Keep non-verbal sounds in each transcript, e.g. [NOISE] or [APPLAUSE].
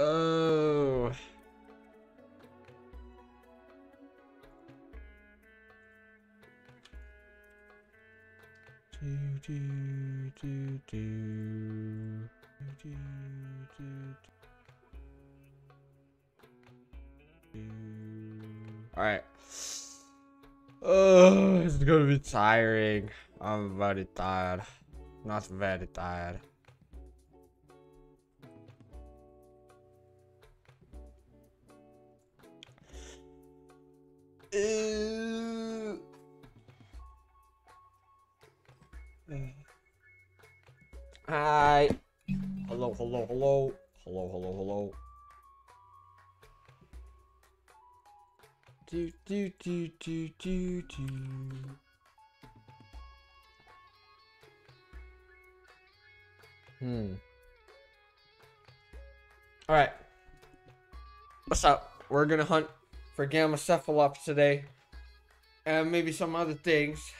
Oh. Do, do, do, do. Do, do, do. All right. Oh, it's gonna be tiring. I'm very tired. Not very tired. We're gonna hunt for gamma cephalops today. And maybe some other things.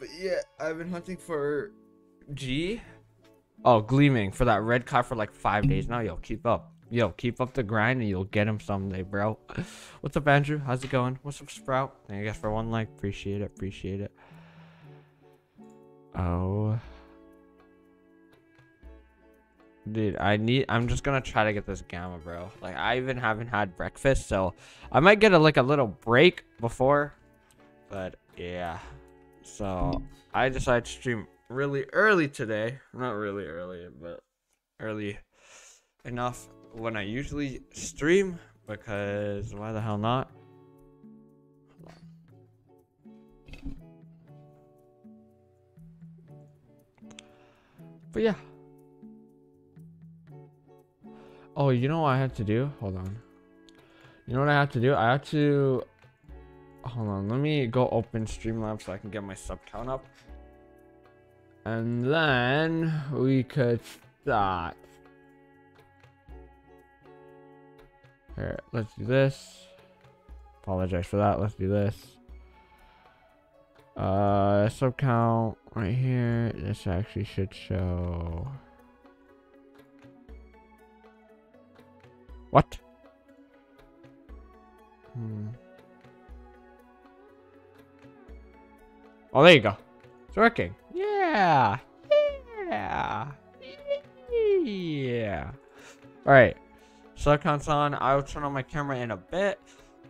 But yeah, I've been hunting for G. Oh, gleaming for that red card for like five days now. Yo, keep up. Yo, keep up the grind and you'll get him someday, bro. [LAUGHS] What's up, Andrew? How's it going? What's up, Sprout? Thank you guys for one like. Appreciate it. Appreciate it. Oh. Dude, I need. I'm just gonna try to get this gamma, bro. Like, I even haven't had breakfast, so I might get a like a little break before. But yeah, so I decided to stream really early today. Not really early, but early enough when I usually stream because why the hell not? But yeah. Oh, you know what I have to do? Hold on. You know what I have to do? I have to hold on, let me go open Streamlabs so I can get my sub count up. And then we could start. Here, let's do this. Apologize for that. Let's do this. Uh, sub count right here. This actually should show. What? Hmm. Oh, there you go. It's working. Yeah. Yeah. Yeah. All right. Subcount's on. I'll turn on my camera in a bit.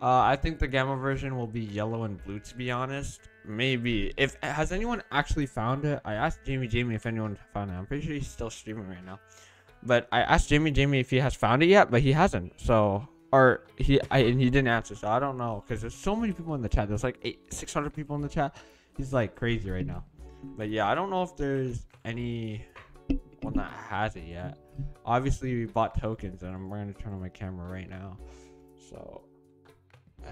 Uh, I think the gamma version will be yellow and blue, to be honest. Maybe. If Has anyone actually found it? I asked Jamie Jamie if anyone found it. I'm pretty sure he's still streaming right now. But I asked Jamie Jamie if he has found it yet, but he hasn't. So, or he, I, and he didn't answer. So I don't know. Because there's so many people in the chat. There's like eight, 600 people in the chat. He's like crazy right now. But yeah, I don't know if there's any one that has it yet. Obviously, we bought tokens, and I'm going to turn on my camera right now. So, [SIGHS]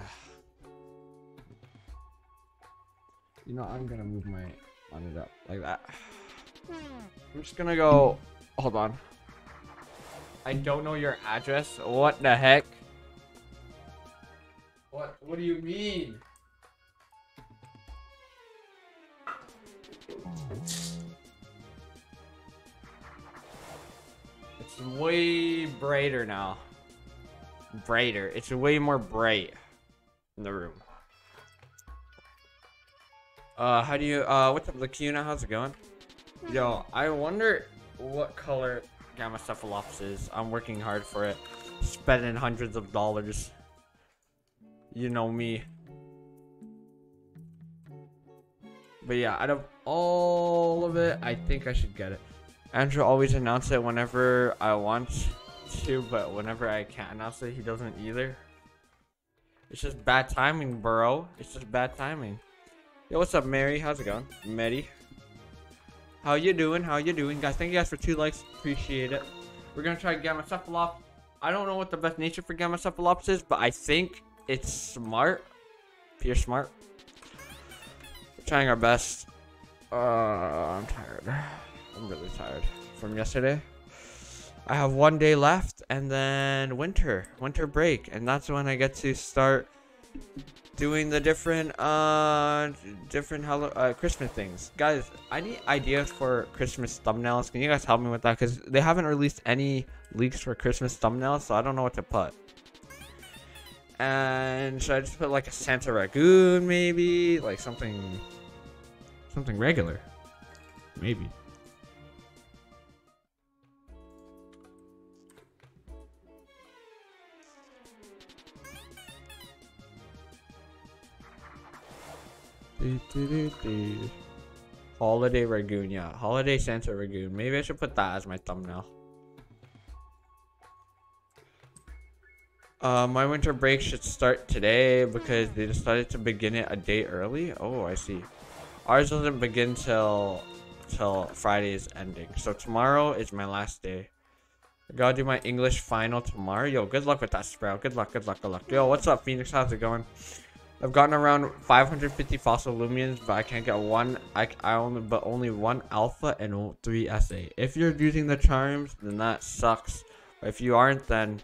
you know, I'm gonna move my monitor up like that. I'm just gonna go. Hold on. I don't know your address. What the heck? What? What do you mean? It's way brighter now. Brighter. It's way more bright in the room. Uh, how do you, uh, what's up, Lacuna? How's it going? Yo, I wonder what color Gamma Cephalops. I'm working hard for it. Spending hundreds of dollars. You know me. But yeah, out of all of it, I think I should get it. Andrew always announces it whenever I want to, but whenever I can't announce it, he doesn't either. It's just bad timing, bro. It's just bad timing. Yo, what's up, Mary? How's it going? Mary. How you doing? How you doing? Guys, thank you guys for two likes. Appreciate it. We're gonna try Gamma Cephalops. I don't know what the best nature for Gamma Cephalops is, but I think it's smart. Pure smart. We're trying our best. Uh, I'm tired. I'm really tired from yesterday. I have one day left and then winter, winter break. And that's when I get to start doing the different uh different hello uh, Christmas things. Guys, I need ideas for Christmas thumbnails. Can you guys help me with that? Because they haven't released any leaks for Christmas thumbnails, so I don't know what to put. And should I just put like a Santa Ragoon maybe? Like something something regular. Maybe. Holiday Ragoon, yeah. Holiday Santa Ragoon. Maybe I should put that as my thumbnail. Uh, my winter break should start today because they decided to begin it a day early. Oh, I see. Ours doesn't begin till till Friday is ending. So tomorrow is my last day. I gotta do my English final tomorrow. Yo, good luck with that, Sprout. Good luck, good luck, good luck. Yo, what's up, Phoenix? How's it going? I've gotten around 550 fossil Loomians, but I can't get one. I, I only but only one alpha and three SA. If you're using the charms, then that sucks. If you aren't, then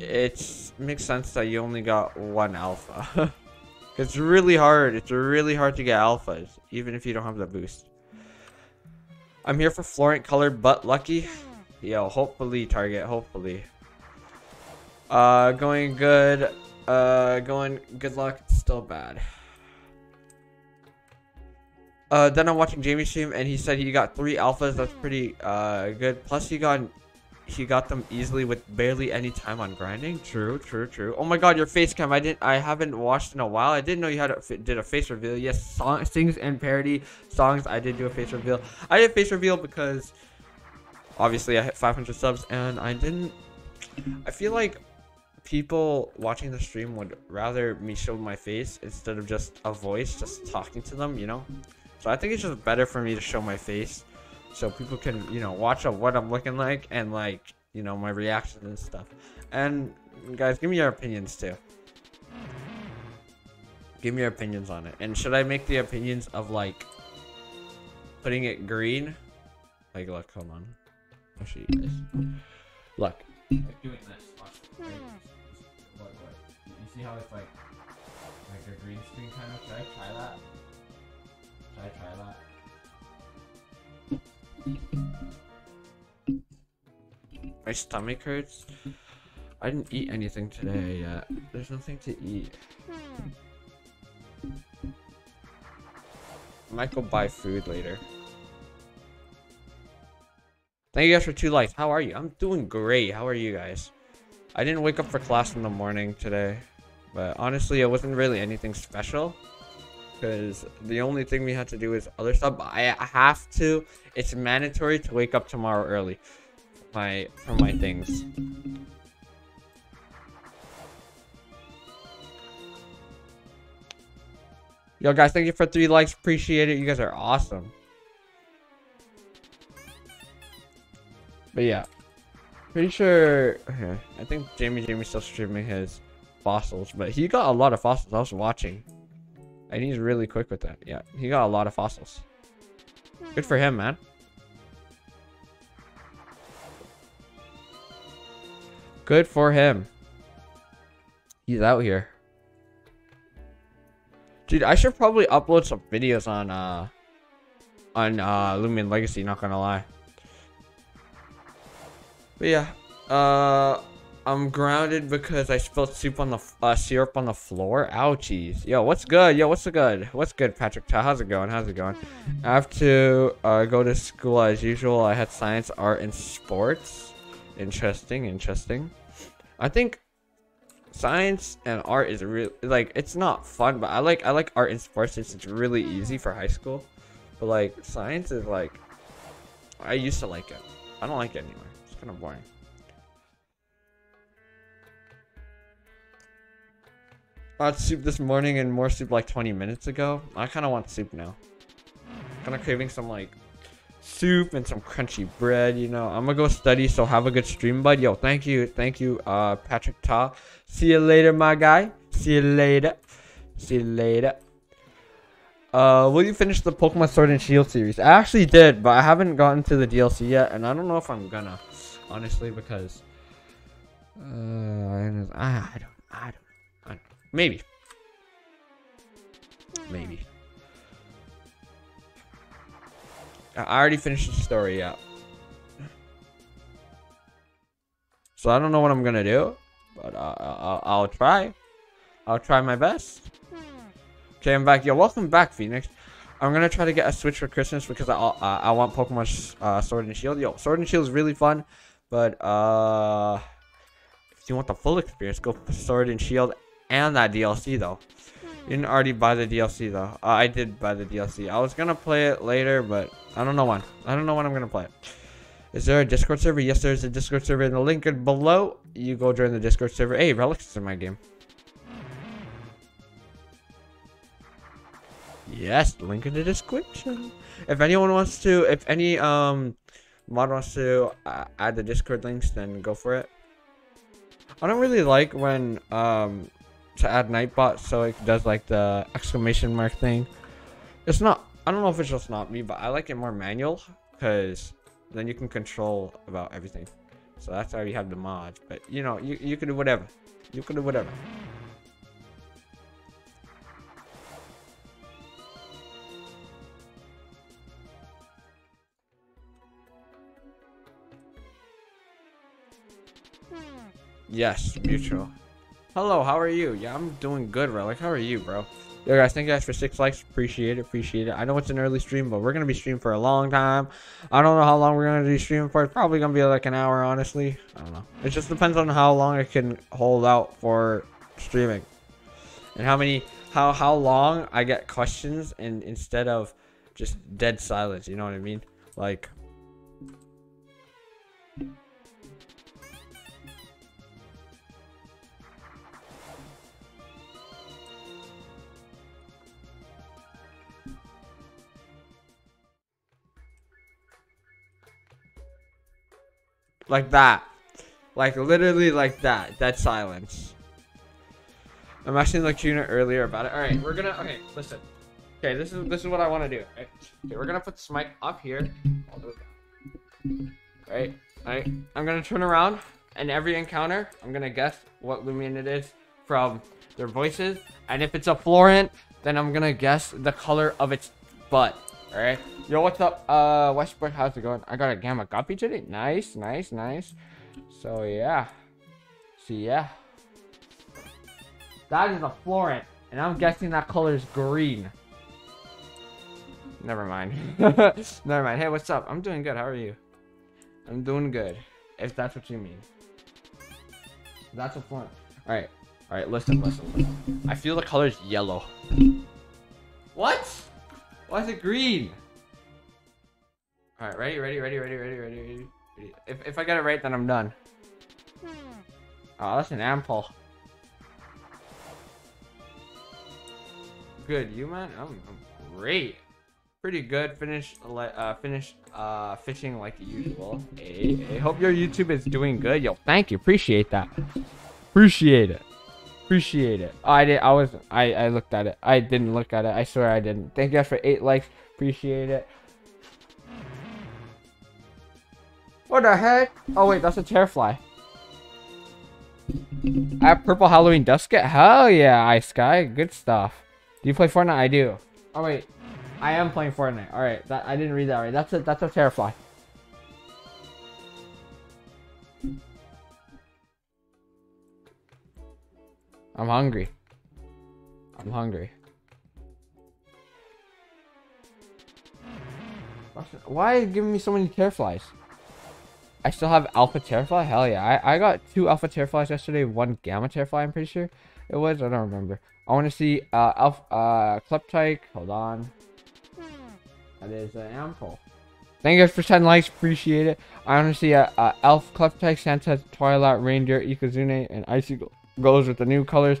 it makes sense that you only got one alpha. [LAUGHS] it's really hard. It's really hard to get alphas, even if you don't have the boost. I'm here for Florent colored but lucky. Yo, hopefully target. Hopefully. Uh, going good. Uh, going, good luck, still bad. Uh, then I'm watching Jamie stream, and he said he got three alphas. That's pretty uh good. Plus, he got he got them easily with barely any time on grinding. True, true, true. Oh my God, your face cam! I didn't, I haven't watched in a while. I didn't know you had a did a face reveal. Yes, song, sings and parody songs. I did do a face reveal. I did face reveal because obviously I hit 500 subs, and I didn't. I feel like people watching the stream would rather me show my face instead of just a voice just talking to them you know? So i think it's just better for me to show my face so people can you know watch what i'm looking like and like you know my reactions and stuff. And guys give me your opinions too. Give me your opinions on it. And should i make the opinions of like putting it green? Like look hold on. I'll show you guys look. Like doing this hmm. See how it's like like a green screen kind of? Should I try that? Should I try that? My stomach hurts. I didn't eat anything today yet. There's nothing to eat. I might go buy food later. Thank you guys for two likes. How are you? I'm doing great. How are you guys? I didn't wake up for class in the morning today. But honestly, it wasn't really anything special. Because the only thing we had to do is other stuff. I have to. It's mandatory to wake up tomorrow early. My for my things. Yo, guys, thank you for three likes. Appreciate it. You guys are awesome. But yeah. Pretty sure... Okay. I think Jamie Jamie's still streaming his fossils, but he got a lot of fossils. I was watching. And he's really quick with that. Yeah, he got a lot of fossils. Good for him, man. Good for him. He's out here. Dude, I should probably upload some videos on, uh, on, uh, Loomian Legacy, not gonna lie. But yeah, uh, I'm grounded because I spilled soup on the uh, syrup on the floor. Ouchies. Yo, what's good? Yo, what's good? What's good, Patrick? How's it going? How's it going? I have to uh, go to school as usual. I had science, art, and sports. Interesting, interesting. I think science and art is really like it's not fun, but I like I like art and sports since it's really easy for high school. But like science is like I used to like it. I don't like it anymore. It's kind of boring. I had soup this morning and more soup like 20 minutes ago. I kind of want soup now. Kind of craving some like soup and some crunchy bread, you know. I'm gonna go study, so have a good stream, bud. Yo, thank you, thank you, uh, Patrick Ta. See you later, my guy. See you later. See you later. Uh, will you finish the Pokemon Sword and Shield series? I actually did, but I haven't gotten to the DLC yet, and I don't know if I'm gonna, honestly, because uh, I, don't, I don't. Maybe. maybe. I already finished the story, up. So I don't know what I'm gonna do, but uh, I'll, I'll try. I'll try my best. Okay, I'm back. Yo, welcome back, Phoenix. I'm gonna try to get a Switch for Christmas because I uh, I want Pokemon uh, Sword and Shield. Yo, Sword and Shield is really fun, but uh, if you want the full experience, go for Sword and Shield and that DLC though. You didn't already buy the DLC though. Uh, I did buy the DLC. I was gonna play it later, but I don't know when. I don't know when I'm gonna play it. Is there a Discord server? Yes, there's a Discord server in the link below. You go join the Discord server. Hey, Relics is in my game. Yes, link in the description. If anyone wants to, if any um mod wants to uh, add the Discord links, then go for it. I don't really like when um to add Nightbot so it does like the exclamation mark thing. It's not. I don't know if it's just not me, but I like it more manual because then you can control about everything. So that's why we have the mod. But you know, you you can do whatever. You can do whatever. Yes, mutual. Hello, how are you? Yeah, I'm doing good, Relic. How are you, bro? Yo, guys, thank you guys for six likes. Appreciate it, appreciate it. I know it's an early stream, but we're gonna be streaming for a long time. I don't know how long we're gonna be streaming for. It's probably gonna be like an hour, honestly. I don't know. It just depends on how long I can hold out for streaming, and how many, how how long I get questions, and instead of just dead silence. You know what I mean? Like Like that. Like literally like that. Dead silence. I'm asking Lacuna earlier about it. Alright, we're gonna okay, listen. Okay, this is this is what I wanna do. Okay, we're gonna put mic up here. All the way Right? Alright. I'm gonna turn around and every encounter, I'm gonna guess what Loomian it is from their voices. And if it's a Florent, then I'm gonna guess the color of its butt. Alright. Yo, what's up? Uh, Westbrook, how's it going? I got a Gamma Guppy today. Nice, nice, nice. So, yeah. See, yeah. That is a Florent. And I'm guessing that color is green. Never mind. [LAUGHS] Never mind. Hey, what's up? I'm doing good. How are you? I'm doing good. If that's what you mean. That's a Florent. Alright. Alright, listen, listen, listen. I feel the color is yellow. What? Why is it green? Alright, ready, ready, ready, ready, ready, ready, ready. If, if I get it right, then I'm done. Oh, that's an ample. Good, you man? I'm, I'm great. Pretty good. Finish, uh, finish, uh, fishing like usual. Hey, hey, hope your YouTube is doing good. Yo, thank you. Appreciate that. Appreciate it. Appreciate it. I did. I was. I. I looked at it. I didn't look at it. I swear I didn't. Thank you guys for eight likes. Appreciate it. What the heck? Oh wait, that's a Terrafly. I have purple Halloween Duskit? Hell yeah, Ice Sky. Good stuff. Do you play Fortnite? I do. Oh wait. I am playing Fortnite. Alright, that I didn't read that right. That's a that's a Terrafly. I'm hungry. I'm hungry. Why are you giving me so many Terraflies? I still have Alpha Terrafly? Hell yeah. I, I got two Alpha Terraflies yesterday, one Gamma Terrafly, I'm pretty sure it was. I don't remember. I want to see uh, Alpha, uh, Kleptyke. Hold on. That is an Ample. Thank you guys for 10 likes. Appreciate it. I want to see a, uh, Elf, Kleptyke, Santa, Twilight, Reindeer, Ikazune, and Icy goes with the new colors.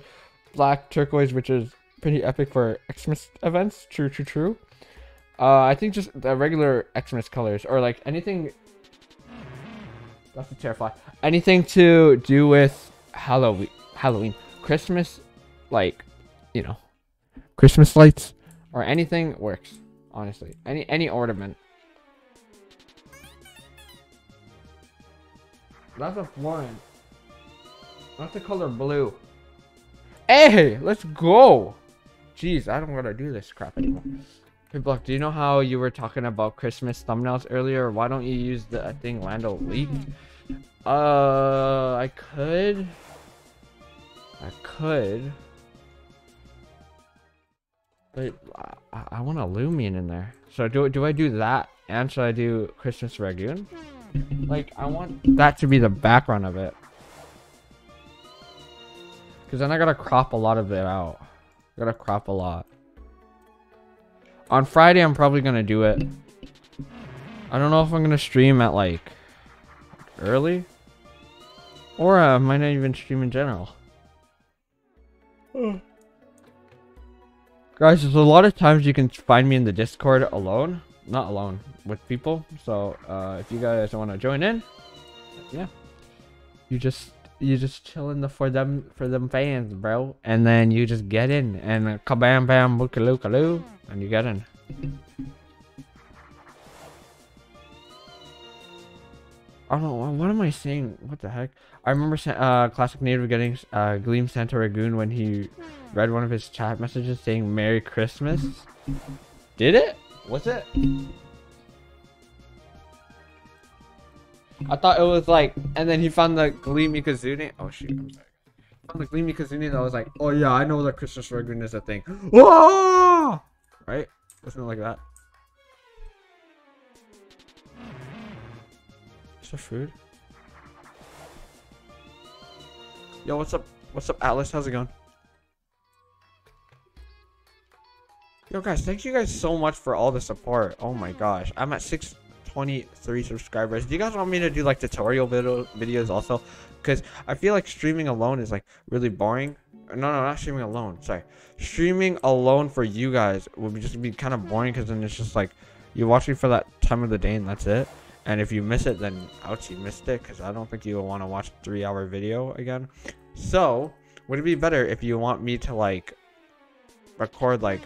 Black, Turquoise, which is pretty epic for Xmas events. True, true, true. Uh, I think just the regular Xmas colors, or like anything that's a terrify. Anything to do with Halloween, Halloween, Christmas, like, you know, Christmas lights or anything works. Honestly, any any ornament. That's a Florent. That's the color blue. Hey, let's go. Jeez, I don't want to do this crap anymore. Hey, Block, do you know how you were talking about Christmas thumbnails earlier? Why don't you use the thing Lando leaked? Uh, I could. I could. But I, I want a Loomian in there. So do do I do that and should I do Christmas Ragoon? Like I want that to be the background of it. Cause then I gotta crop a lot of it out. I gotta crop a lot. On Friday I'm probably gonna do it. I don't know if I'm gonna stream at like early. Or uh, I might not even stream in general. Guys, there's a lot of times you can find me in the Discord alone. Not alone, with people. So, uh, if you guys want to join in, yeah. You just, you just chilling the for them, for them fans, bro. And then you just get in, and kabam bam bookaloo kaloo, and you get in. I don't know, what am I saying? What the heck? I remember uh, Classic Native getting uh, Gleam Santa Ragoon when he read one of his chat messages saying Merry Christmas. Did it? Was it? I thought it was like, and then he found the Gleam Kazuni. Oh shoot, I'm sorry. Found the Gleam Kazuni and I was like, oh yeah, I know that Christmas Ragoon is a thing. Whoa! [GASPS] Ah! Right? Wasn't it like that? Is there food? Yo, what's up? What's up, Atlas? How's it going? Yo, guys, thank you guys so much for all the support. Oh my gosh. I'm at 623 subscribers. Do you guys want me to do, like, tutorial video videos also? Because I feel like streaming alone is, like, really boring. No, no, not streaming alone. Sorry. Streaming alone for you guys would be just be kind of boring because then it's just, like, you watch me for that time of the day and that's it. And if you miss it, then ouch, you missed it, because I don't think you will want to watch a three-hour video again. So, would it be better if you want me to, like, record, like,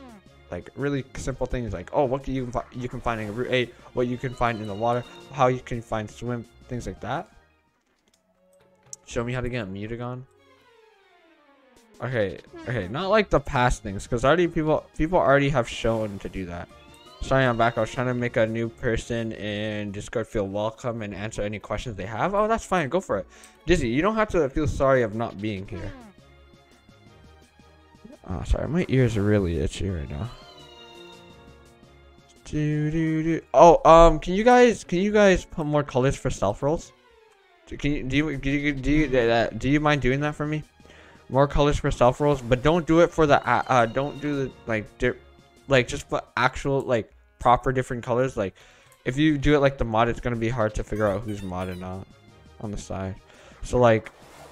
like really simple things like, oh, what can you, you can find in Route 8, what you can find in the water, how you can find swim, things like that. Show me how to get a Mutagon. Okay, okay, not like the past things, because already people people already have shown to do that. Sorry, I'm back. I was trying to make a new person in Discord feel welcome and answer any questions they have. Oh, that's fine. Go for it. Dizzy, you don't have to feel sorry of not being here. Oh, sorry. My ears are really itchy right now. Do, do, do. Oh, um, can you guys, can you guys put more colors for self rolls? Can you, do you, do you, do you, do you mind doing that for me? More colors for self rolls, but don't do it for the, uh, uh don't do the, like, like just put actual like proper different colors. Like if you do it like the mod, it's gonna be hard to figure out who's mod and not on the side. So like,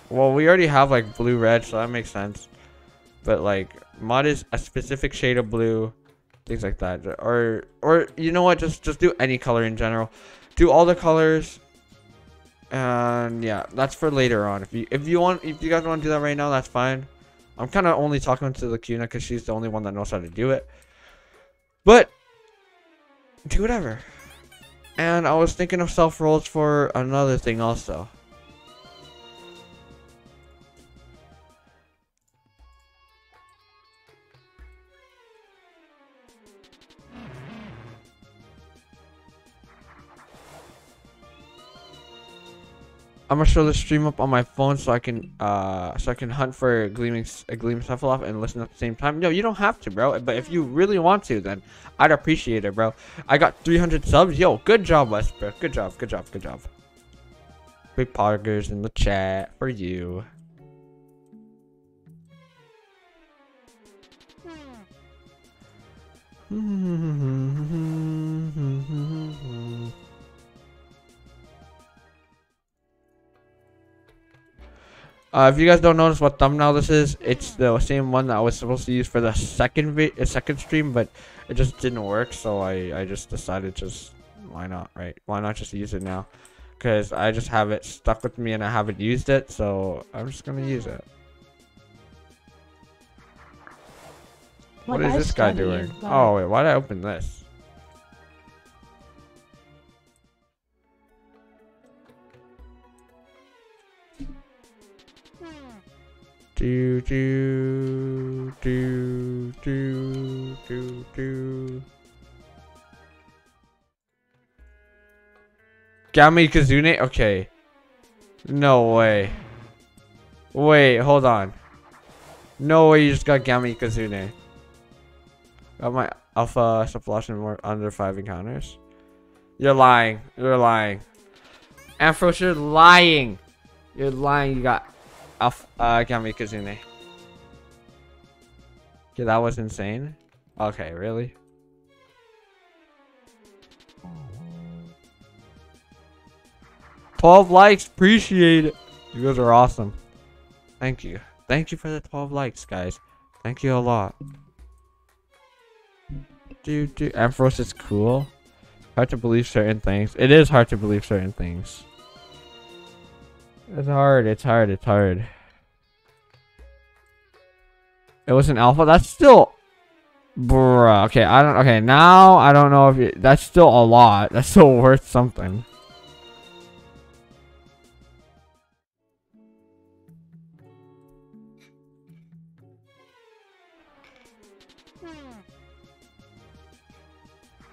well, we already have like blue red, so that makes sense. But like mod is a specific shade of blue, things like that. Or or you know what? Just just do any color in general. Do all the colors. And yeah, that's for later on. If you if you want if you guys want to do that right now, that's fine. I'm kind of only talking to the Kuna because she's the only one that knows how to do it. But do whatever. And I was thinking of self rolls for another thing also. I'm gonna show the stream up on my phone so I can uh so I can hunt for gleaming a gleaming Cephaloth and listen at the same time. No, you don't have to, bro. But if you really want to, then I'd appreciate it, bro. I got 300 subs. Yo, good job, Westbrook. Good job, good job, good job. Big poggers in the chat for you. [LAUGHS] Uh, if you guys don't notice what thumbnail this is, it's the same one that I was supposed to use for the second vi uh, second stream, but it just didn't work. So I I just decided just why not, right? Why not just use it now? Because I just have it stuck with me and I haven't used it, so I'm just gonna use it. what is this guy doing? Oh wait, why did I open this? Do do do do, do, do. Gami Kazune? Okay. No way. Wait, hold on. No way you just got Gami Kazune. Got my alpha supply under five encounters. You're lying. You're lying. Amphros, you're lying. You're lying. You got alpha uh Gami Kazune. Okay, that was insane. Okay, really? Twelve likes, appreciate it. You guys are awesome. Thank you. Thank you for the 12 likes, guys. Thank you a lot. Dude, dude, Ampharos is cool. Hard to believe certain things. It is hard to believe certain things. It's hard, it's hard, it's hard. It was an alpha? That's still... Bruh, okay, I don't... Okay, now I don't know if That's still a lot. [LAUGHS] That's still worth something.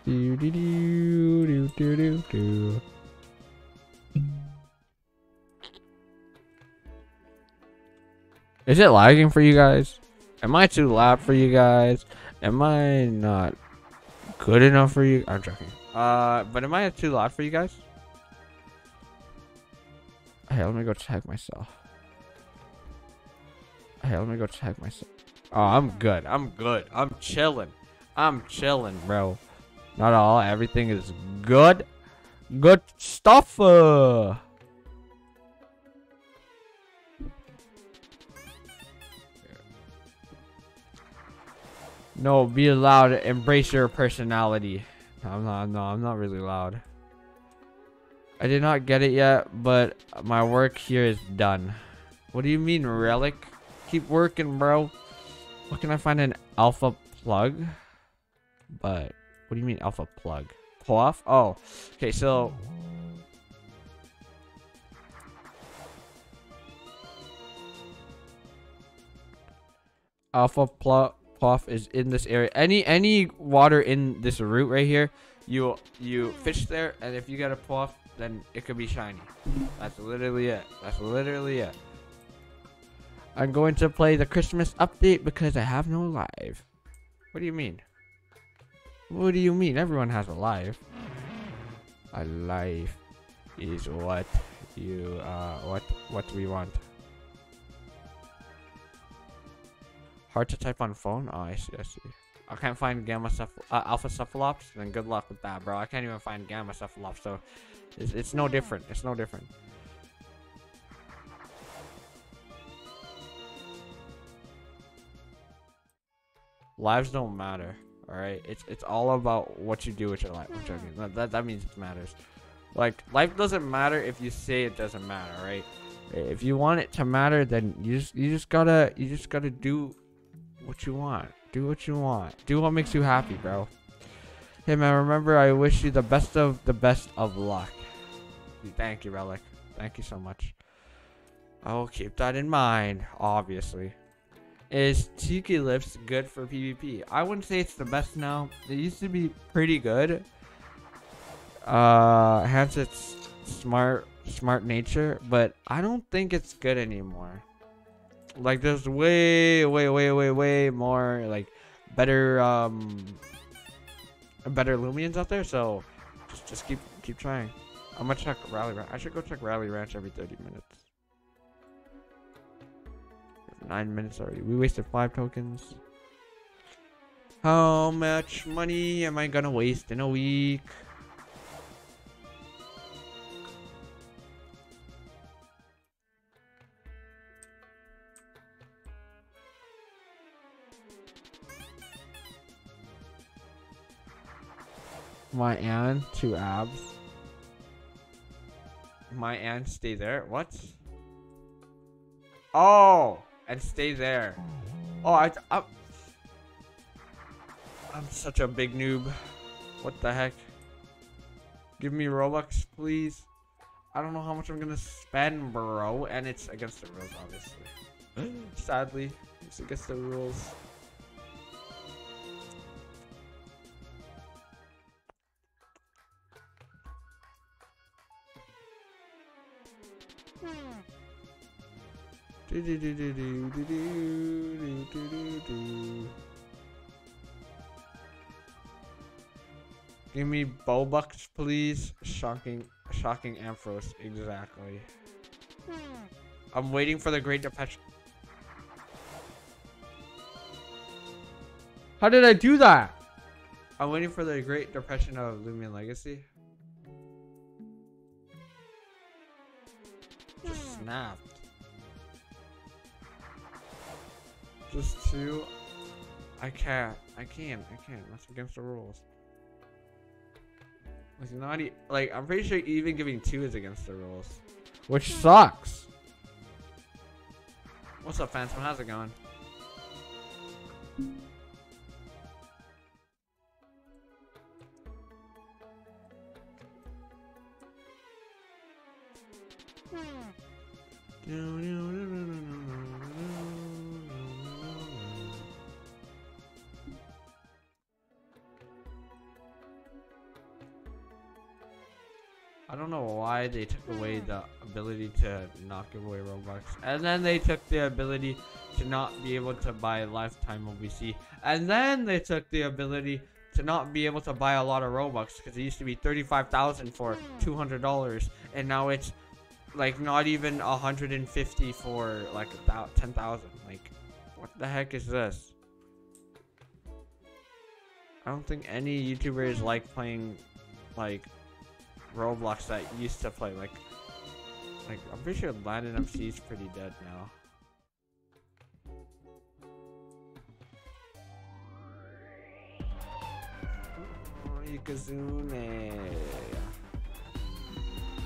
Do do do do do do do. Is it lagging for you guys? Am I too loud for you guys? Am I not good enough for you? I'm joking. Uh, but am I too loud for you guys? Hey, let me go check myself. Hey, let me go check myself. Oh, I'm good. I'm good. I'm chilling. I'm chilling, bro. Not all. Everything is good. Good stuff. Uh. No, be loud. Embrace your personality. I'm not. No, I'm not really loud. I did not get it yet, but my work here is done. What do you mean, relic? Keep working, bro. What can I find an alpha plug? But what do you mean alpha plug? Pull off? Oh, okay. So alpha plug off is in this area. Any any water in this root right here, you you fish there, and if you get a puff, then it could be shiny. That's literally it. That's literally it. I'm going to play the Christmas update because I have no live. What do you mean? What do you mean? Everyone has a life. A life is what you uh what what we want. Hard to type on phone? Oh, I see, I see. I can't find gamma ceph uh, alpha cephalops, then good luck with that, bro. I can't even find gamma cephalops, so it's, it's no different. It's no different. Lives don't matter. All right, it's it's all about what you do with your life. I'm joking. That, that that means it matters. Like life doesn't matter if you say it doesn't matter, right? If you want it to matter, then you just you just gotta you just gotta do what you want. Do what you want. Do what makes you happy, bro. Hey man, remember I wish you the best of the best of luck. Thank you, Relic. Thank you so much. I will keep that in mind, obviously. Is Tiki Lips good for PvP? I wouldn't say it's the best now. It used to be pretty good. Uh, hence its smart, smart nature, but I don't think it's good anymore. Like, there's way, way, way, way, way more, like, better, um, better Loomians out there, so just, just keep, keep trying. I'm gonna check Rally Ranch. I should go check Rally Ranch every 30 minutes nine minutes already. We wasted five tokens. How much money am I gonna waste in a week? My aunt, two abs. My aunt stay there. What? Oh! and stay there. Oh, I, I, I'm such a big noob. What the heck? Give me Robux, please. I don't know how much I'm gonna spend, bro. And it's against the rules, obviously. [GASPS] Sadly, it's against the rules. Give me Bobucks, please. Shocking, shocking Ampharos. Exactly. I'm waiting for the Great Depression. How did I do that? I'm waiting for the Great Depression of Loomian Legacy. Just snapped. Just two. I can't. I can't. I can't. That's against the rules. It's not e like I'm pretty sure even giving two is against the rules, which sucks. What's up, Phantom? How's it going? Don't know why they took hmm. away the ability to not give away Robux. And then they took the ability to not be able to buy lifetime OBC. And then they took the ability to not be able to buy a lot of Robux because it used to be 35,000 for hmm. $200 and now it's like not even 150 for like about 10,000. Like what the heck is this? I don't think any YouTubers hmm. like playing like Roblox that used to play. Like, like I'm pretty sure Landon MC is pretty dead now. Yukazune.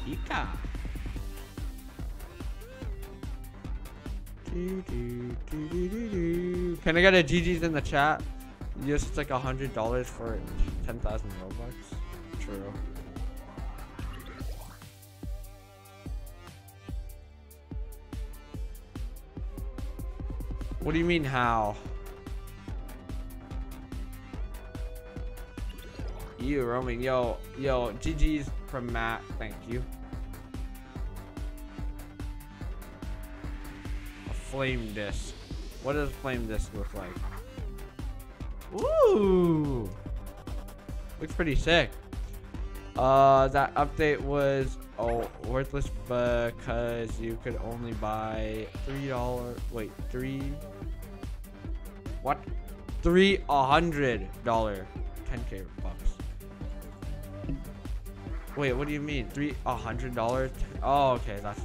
Ika. Can I get a GG's in the chat? Yes, it's like a hundred dollars for ten thousand Robux. True. What do you mean how? You roaming, yo, yo, GG's from Matt, thank you. A flame disc. What does flame disc look like? Ooh! Looks pretty sick. Uh, that update was oh worthless because you could only buy three dollar. Wait, three. What? Three hundred dollar, ten k bucks. Wait, what do you mean? Three hundred dollars? Oh, okay, that's.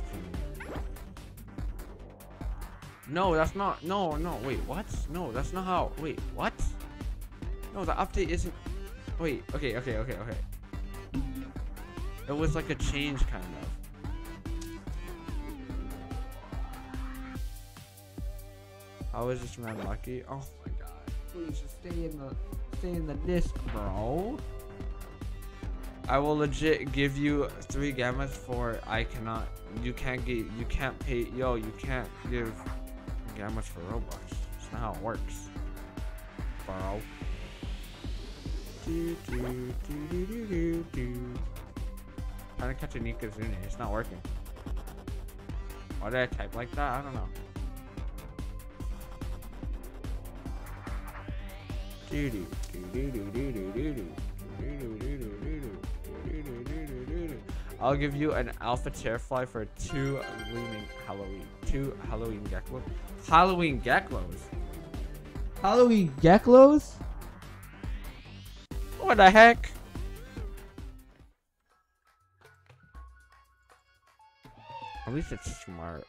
No, that's not. No, no. Wait, what? No, that's not how. Wait, what? No, the update isn't. Wait. Okay. Okay. Okay. Okay. It was like a change, kind of. How is this man lucky? Oh my god. Please just stay in the stay in the disc, bro. I will legit give you three gammas for I cannot you can't get you can't pay yo, you can't give gammas for Robux. That's not how it works. Bro. Do, do, do, do, do, do, do. Trying to catch a Nikazune. It's not working. Why did I type like that? I don't know. I'll give you an alpha Terrafly for two gleaming Halloween. Two Halloween Geklos. Halloween Geklos? Halloween Geklos? What the heck? At least it's smart.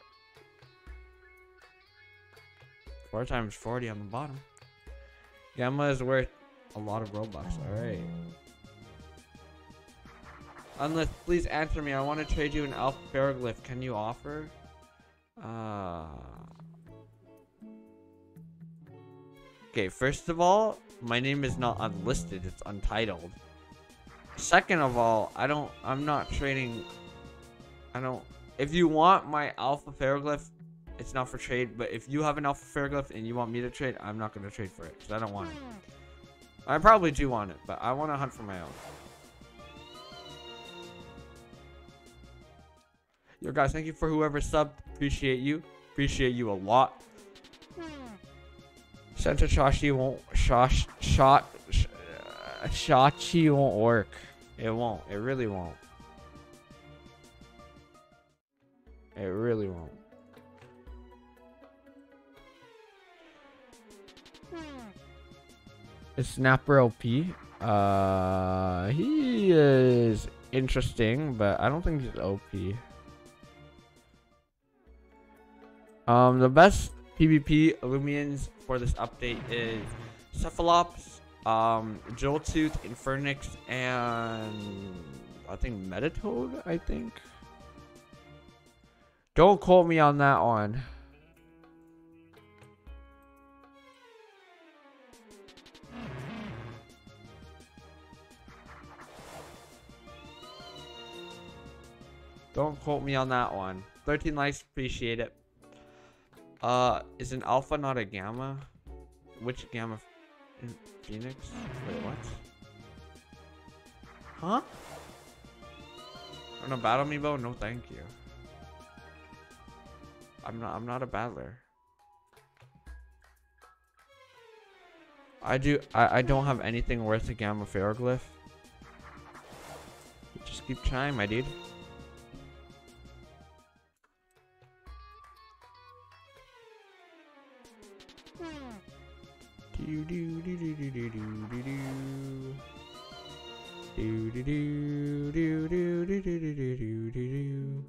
Four times 40 on the bottom. Gamma is worth a lot of Robux. Alright. Unless, please answer me. I want to trade you an Alpha Ferroglyph. Can you offer? Uh... Okay, first of all, my name is not unlisted. It's untitled. Second of all, I don't, I'm not trading, I don't, if you want my alpha ferroglyph, it's not for trade. But if you have an alpha ferroglyph and you want me to trade, I'm not going to trade for it because I don't want it. I probably do want it, but I want to hunt for my own. Yo, guys, thank you for whoever subbed. Appreciate you. Appreciate you a lot. Santa Shashi won't shosh shot sh- uh, Shachi won't work. It won't. It really won't. It really won't. Is Snapper LP? Uh, he is interesting, but I don't think he's OP. Um, the best PvP Loomians for this update is Cephalops, um, Joltooth, Infernix, and I think Meditoad, I think. Don't quote me on that one. Don't quote me on that one. 13 likes, appreciate it. Uh, is an alpha not a gamma? Which gamma? Phoenix? Wait, what? Huh? On a battle me bow? No, thank you. I'm not. I'm not a battler. I do. I. I don't have anything worth a gamma ferroglyph. Just keep trying, my dude. Do do do do do do do do do. Do do do do do do do do do do.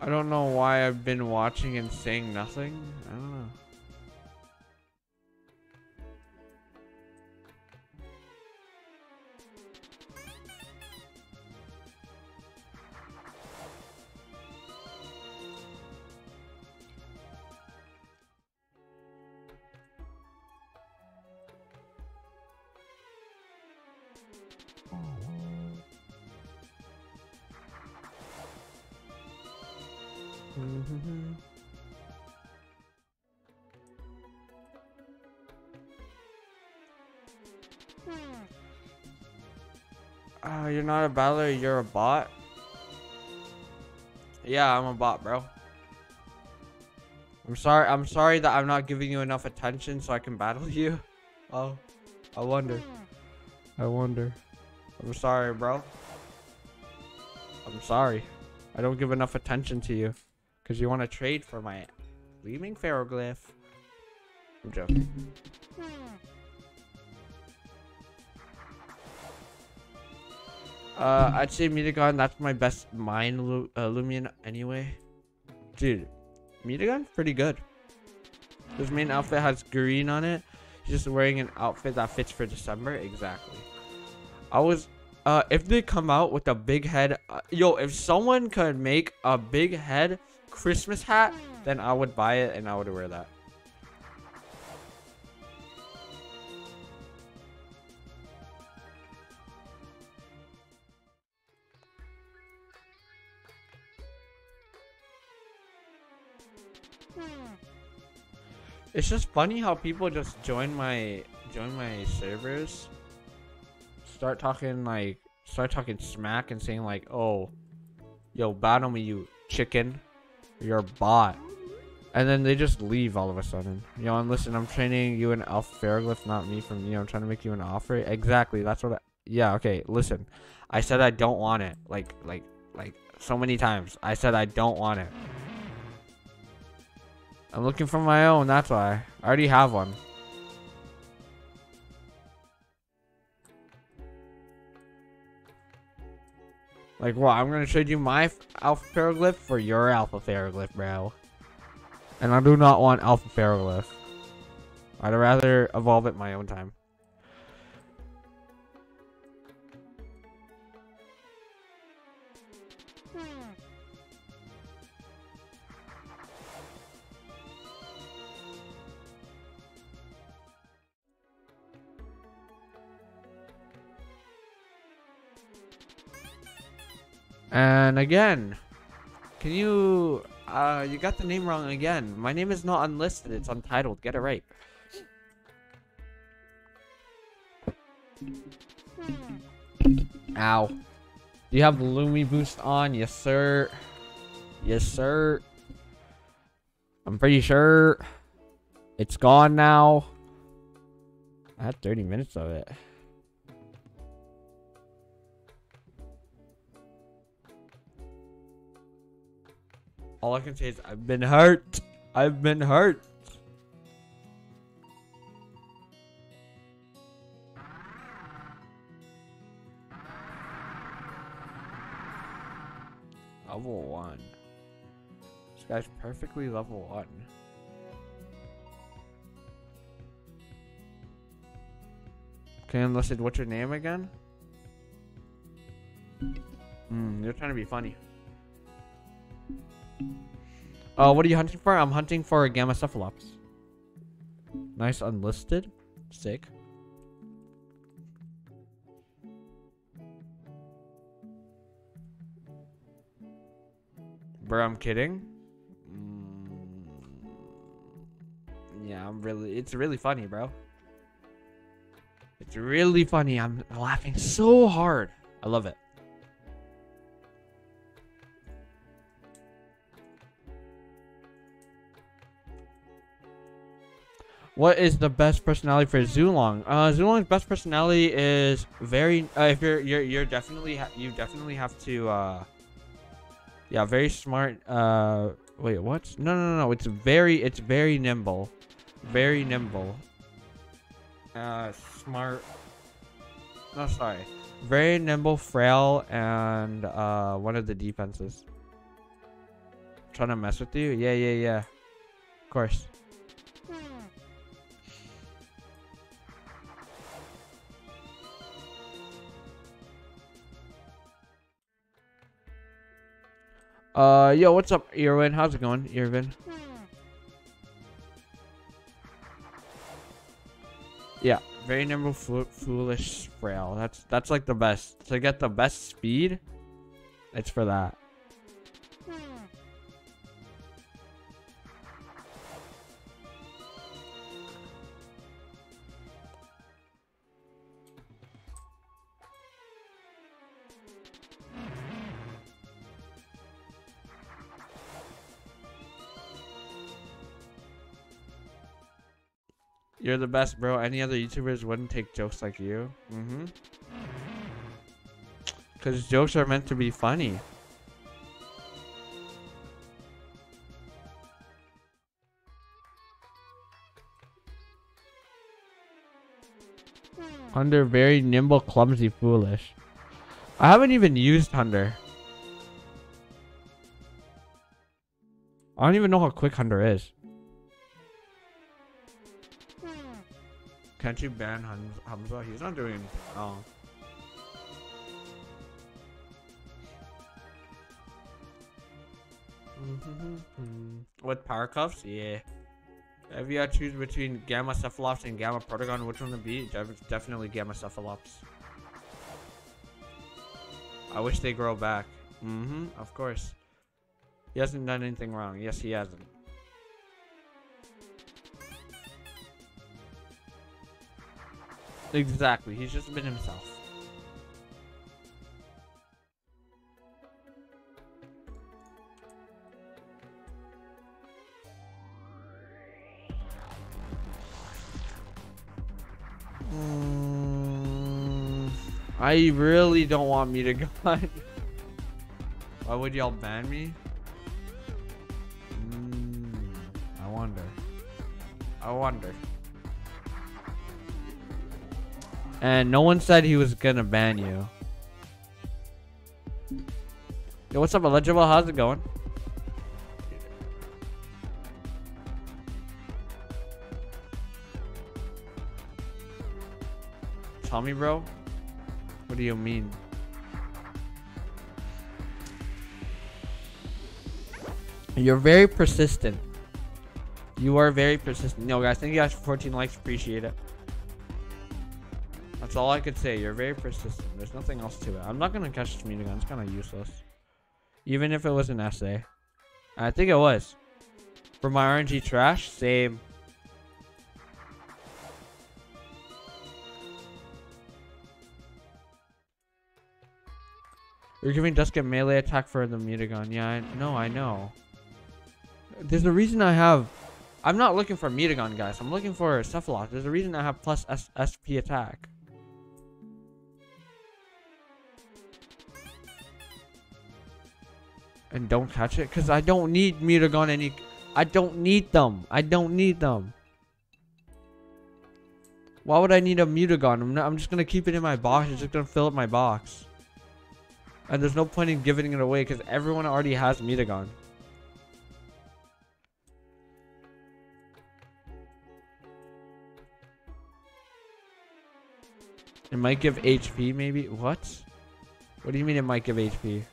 I don't know why I've been watching and saying nothing. I don't know. Not a battler, you're a bot? Yeah, I'm a bot, bro. I'm sorry, I'm sorry that I'm not giving you enough attention so I can battle [LAUGHS] you. Oh, I wonder. I wonder. I'm sorry, bro. I'm sorry. I don't give enough attention to you. Because you want to trade for my Gleaming Ferroglyph. I'm joking. Uh, I'd say Mutagon, that's my best mine Lu uh, Loomian anyway. Dude, Mutagon's pretty good. His main outfit has green on it. He's just wearing an outfit that fits for December. Exactly. I was, uh, if they come out with a big head, uh, yo, if someone could make a big head Christmas hat, then I would buy it and I would wear that. It's just funny how people just join my join my servers, start talking like start talking smack and saying like, "Oh, yo, battle me, you chicken, you're a bot," and then they just leave all of a sudden. You know, and listen, I'm training you an alpha ferroglyph, not me. From you know, I'm trying to make you an offer. Exactly, that's what. I, yeah, okay. Listen, I said I don't want it. Like, like, like so many times. I said I don't want it. I'm looking for my own, that's why. I already have one. Like what? I'm gonna trade you my alpha ferroglyph for your alpha ferroglyph, bro. And I do not want alpha ferroglyph. I'd rather evolve it my own time. And again, can you, uh, you got the name wrong again. My name is not unlisted, it's untitled. Get it right. Ow. Do you have Lumi Boost on? Yes, sir. Yes, sir. I'm pretty sure it's gone now. I had 30 minutes of it. All I can say is I've been hurt. I've been hurt. Level 1. This guy's perfectly level 1. Okay, enlisted, what's your name again? Hmm, you're trying to be funny. Uh, what are you hunting for? I'm hunting for a Gamma Cephalops. Nice unlisted. Sick. Bro, I'm kidding. Mm, yeah, I'm really. It's really funny, bro. It's really funny. I'm laughing so hard. I love it. What is the best personality for Zulong? Uh, Zulong's best personality is very. Uh, if you're you're you're definitely you definitely have to. Uh, yeah, very smart. Uh, wait, what? No, no, no, no. It's very it's very nimble, very nimble. Uh, smart. No, sorry. Very nimble, frail, and uh, one of the defenses. Trying to mess with you? Yeah, yeah, yeah. Of course. Uh, yo, what's up, Irwin? How's it going, Irvin? Yeah, very nimble, fo foolish, frail. That's that's like the best. To get the best speed, it's for that. You're the best, bro. Any other YouTubers wouldn't take jokes like you. Mm-hmm. Because jokes are meant to be funny. Hunter, very nimble, clumsy, foolish. I haven't even used Hunter. I don't even know how quick Hunter is. Can't you ban Ham Hamza? He's not doing anything wrong. With power cuffs? Yeah. If you had to choose between Gamma Cephalops and Gamma Protogon, which one would be? Def- Definitely Gamma Cephalops. I wish they grow back. Mm-hmm, of course. He hasn't done anything wrong. Yes, he hasn't. Exactly. He's just been himself. Mm, I really don't want me to go on. [LAUGHS] Why would y'all ban me? Mm, I wonder. I wonder. And no one said he was gonna ban you. Yo, what's up, Illegible? How's it going? Me, bro. What do you mean? You're very persistent. You are very persistent. No, guys, thank you guys for 14 likes. Appreciate it all I could say. You're very persistent. There's nothing else to it. I'm not gonna catch this meeting. It's kind of useless. Even if it was an essay. I think it was. For my RNG trash, same. You're giving Dusk a melee attack for the Mutagon. Yeah, I know, I know. There's a reason I have... I'm not looking for Mutagon, guys. I'm looking for Cephalops. There's a reason I have plus S SP attack. And don't catch it, because I don't need Mutagon any... I don't need them. I don't need them. Why would I need a Mutagon? I'm, not, I'm just going to keep it in my box. It's just going to fill up my box. And there's no point in giving it away because everyone already has Mutagon. It might give HP maybe? What? What do you mean it might give HP?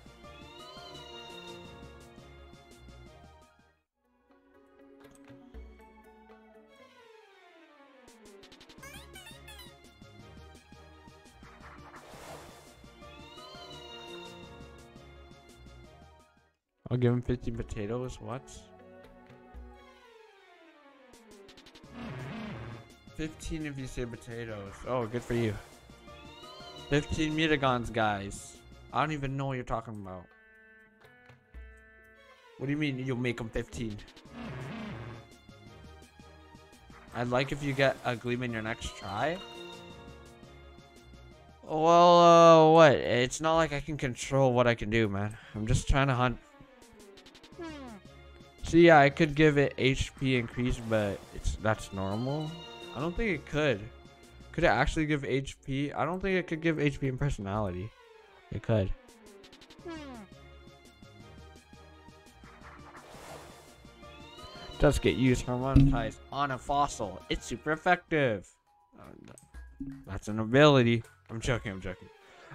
I'll give him 15 potatoes. What? 15 if you say potatoes. Oh, good for you. 15 mutagons, guys. I don't even know what you're talking about. What do you mean you'll make them 15? I'd like if you get a gleam in your next try. Well, uh, what? It's not like I can control what I can do, man. I'm just trying to hunt so yeah, I could give it HP increase, but it's that's normal. I don't think it could. Could it actually give HP? I don't think it could give HP and personality. It could. Does get used for harmonized on a fossil. It's super effective. That's an ability. I'm joking. I'm joking.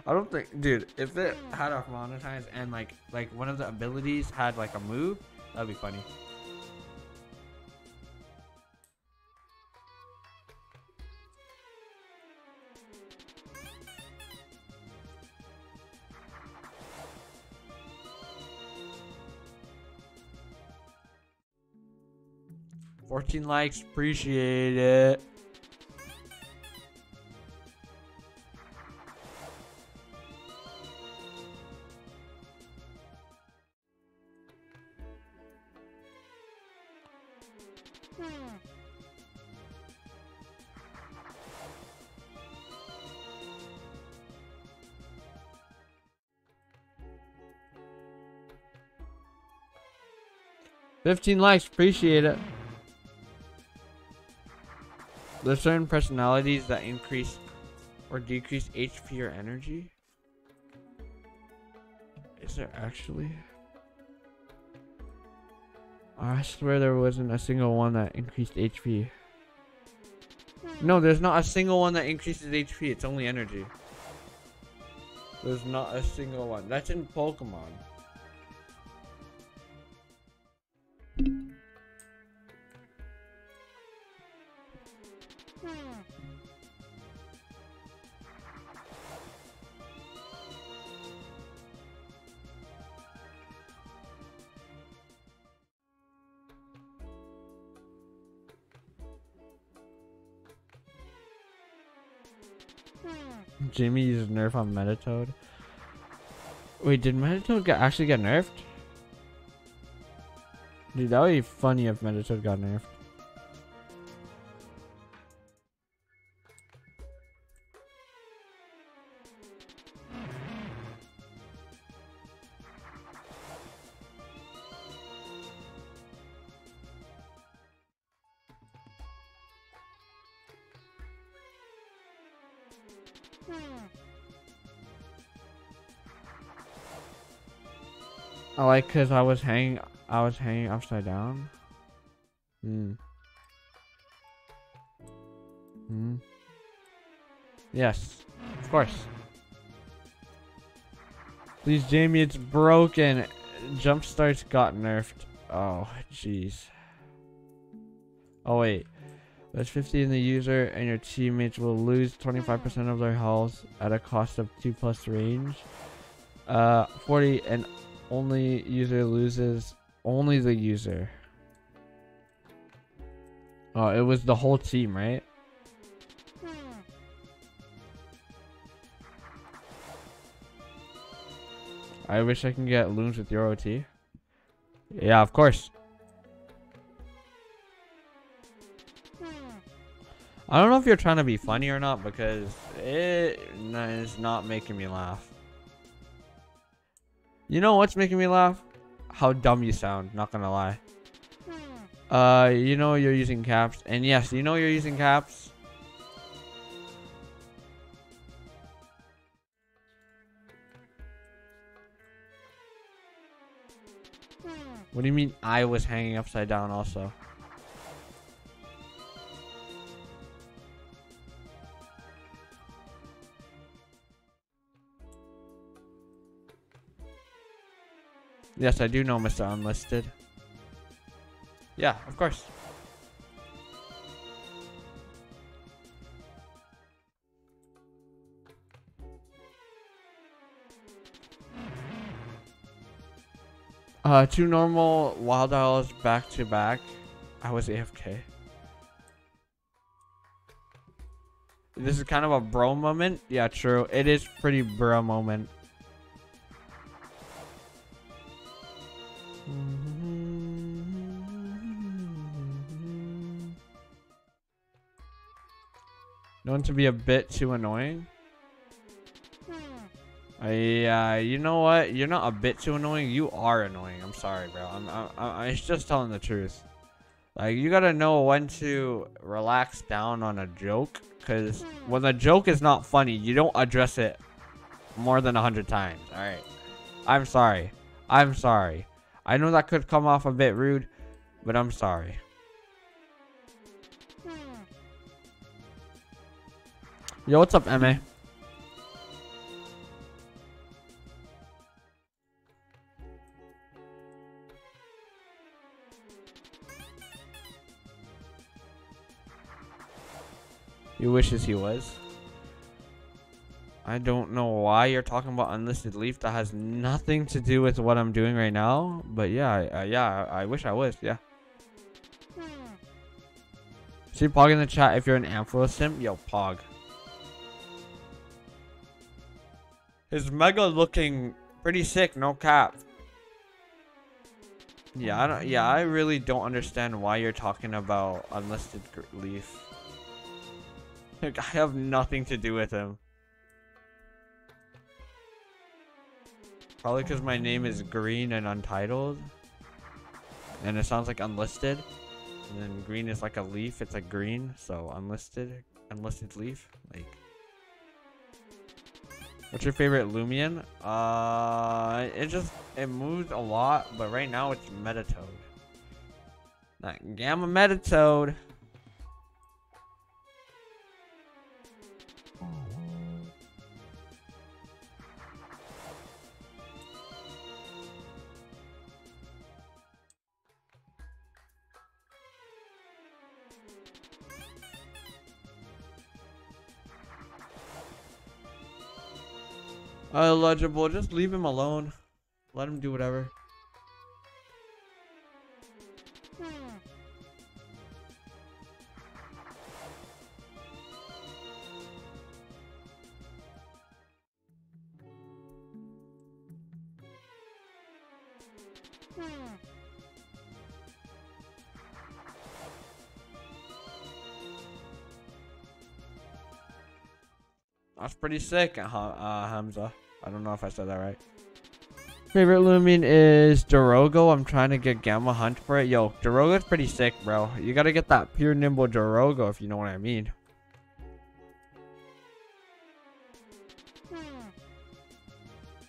I don't think, dude. If it had a monetize and like like one of the abilities had like a move, That'd be funny. Fourteen likes, appreciate it. 15 likes, appreciate it. There's certain personalities that increase or decrease HP or energy. Is there actually? I swear there wasn't a single one that increased HP. No, there's not a single one that increases HP. It's only energy. There's not a single one. That's in Pokemon. Jimmy used nerf on Meditoad. Wait, did Meditoad get, actually get nerfed? Dude, that would be funny if Meditoad got nerfed. Like cause I was hanging I was hanging upside down. Hmm. Hmm. Yes, of course. Please, Jamie, it's broken. Jump starts got nerfed. Oh, jeez. Oh wait. There's 50 in the user, and your teammates will lose 25% of their health at a cost of 2 plus range. Uh, 40 and only user loses. Only the user. Oh, it was the whole team, right? I wish I can get loons with your OT. Yeah, of course. I don't know if you're trying to be funny or not because it is not making me laugh. You know what's making me laugh? How dumb you sound, not gonna lie. Uh, you know you're using caps. And yes, you know you're using caps. What do you mean I was hanging upside down also? Yes, I do know Mr. Unlisted. Yeah, of course. Uh, two normal wild owls back to back. I was AFK. This is kind of a bro moment. Yeah, true. It is pretty bro moment. Known to be a bit too annoying. I, uh, you know what? You're not a bit too annoying. You are annoying. I'm sorry, bro. I'm, I'm, I'm just telling the truth. Like, you gotta know when to relax down on a joke. Because when the joke is not funny, you don't address it more than a hundred times. Alright. I'm sorry. I'm sorry. I know that could come off a bit rude, but I'm sorry. Yo, what's up, MA? He wishes he was. I don't know why you're talking about unlisted leaf. That has nothing to do with what I'm doing right now. But yeah, uh, yeah, I wish I was. Yeah. See Pog in the chat if you're an Ampho simp. Yo, Pog. His mega looking pretty sick, no cap. Yeah, I don't. Yeah, I really don't understand why you're talking about unlisted leaf. [LAUGHS] Like, I have nothing to do with him. Probably because my name is Green and Untitled. And it sounds like unlisted. And then green is like a leaf. It's like green. So unlisted. Unlisted leaf. Like. What's your favorite Loomian? Uh, it just, it moves a lot. But right now it's Meditoad. Not Gamma Meditoad. Uh, Illegible. Just leave him alone. Let him do whatever. Pretty sick, uh, uh, Hamza. I don't know if I said that right. Favorite Loomian is Dorogo. I'm trying to get Gamma Hunt for it. Yo, Dorogo's pretty sick, bro. You gotta get that pure nimble Dorogo if you know what I mean.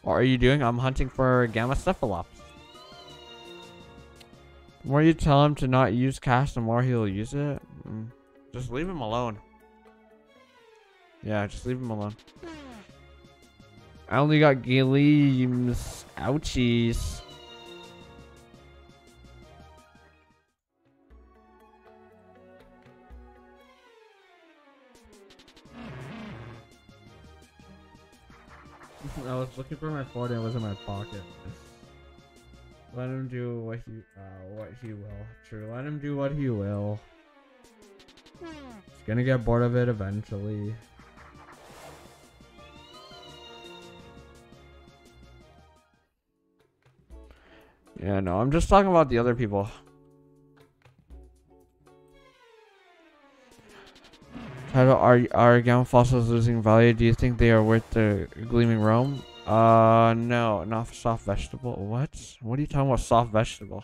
What are you doing? I'm hunting for Gamma Cephalops. The more you tell him to not use cash, the more he'll use it. Mm. Just leave him alone. Yeah, just leave him alone. I only got gleams. Ouchies. [LAUGHS] I was looking for my phone and it was in my pocket. Let him do what he uh, what he will. True, let him do what he will. He's gonna get bored of it eventually. Yeah, no, I'm just talking about the other people. Title are are gamma fossils losing value? Do you think they are worth the gleaming realm? Uh, no, not soft vegetable. What? What are you talking about? Soft vegetable?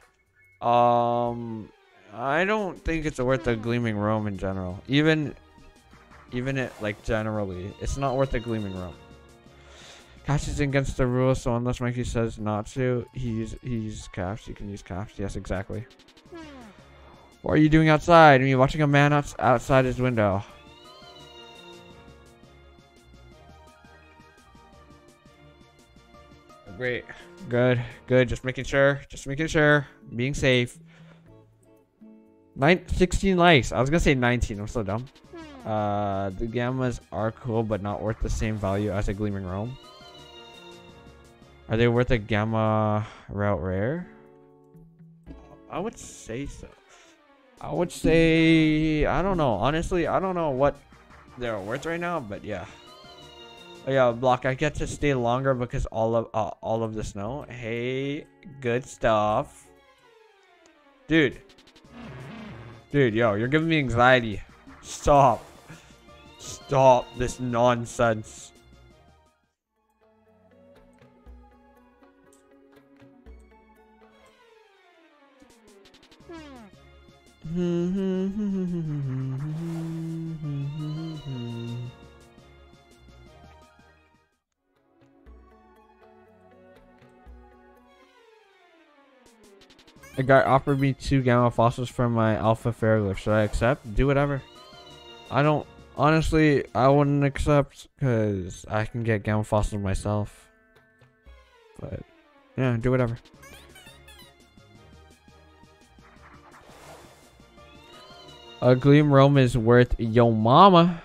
Um, I don't think it's worth the gleaming realm in general. Even, even it like generally, it's not worth the gleaming realm. Cash is against the rules, so unless Mikey says not to, he's he's cash. You can use cash. Yes, exactly. What are you doing outside? Are you watching a man outs outside his window? Great. Good. Good. Just making sure. Just making sure. Being safe. Nine, 16 likes. I was gonna say 19. I'm so dumb. Uh, the gammas are cool, but not worth the same value as a gleaming realm. Are they worth a gamma route rare? I would say so. I would say I don't know. Honestly, I don't know what they're worth right now, but yeah. Oh, yeah, block. I get to stay longer because all of uh, all of the snow. Hey, good stuff, dude. Dude, yo, you're giving me anxiety. Stop. Stop this nonsense. A guy offered me two gamma fossils for my alpha ferroglyph. Should I accept? Do whatever. I don't. Honestly, I wouldn't accept because I can get gamma fossils myself. But yeah, do whatever. A Gleam Realm is worth yo mama.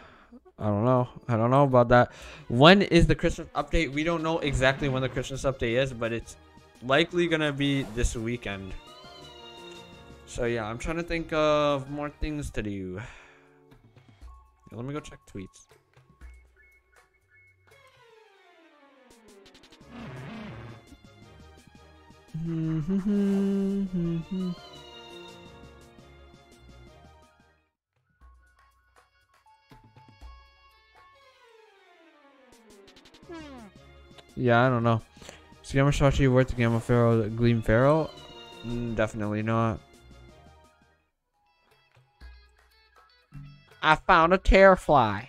I don't know. I don't know about that. When is the Christmas update? We don't know exactly when the Christmas update is, but it's likely gonna be this weekend. So yeah, I'm trying to think of more things to do. Let me go check tweets. Mm-hmm. Yeah, I don't know. Is Gamma worth the Gamma Pharaoh, Gleam Pharaoh? Mm, definitely not. I found a Terrafly.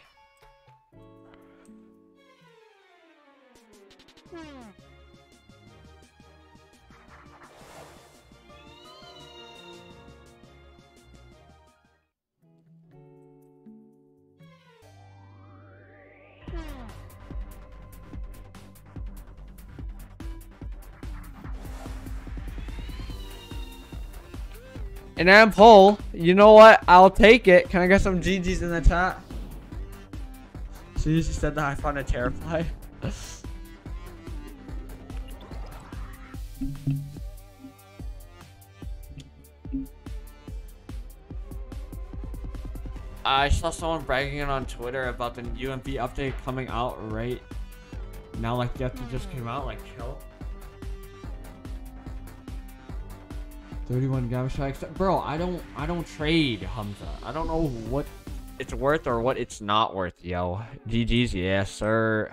An amp. You know what? I'll take it. Can I get some GGs in the chat? She just said that I found a Terrafly. I saw someone bragging it on Twitter about the UMP update coming out right now. Like the update just came out. Like chill. 31 gamma strikes. Bro, I don't I don't trade Hamza. I don't know what it's worth or what it's not worth, yo. GG's, yes, sir.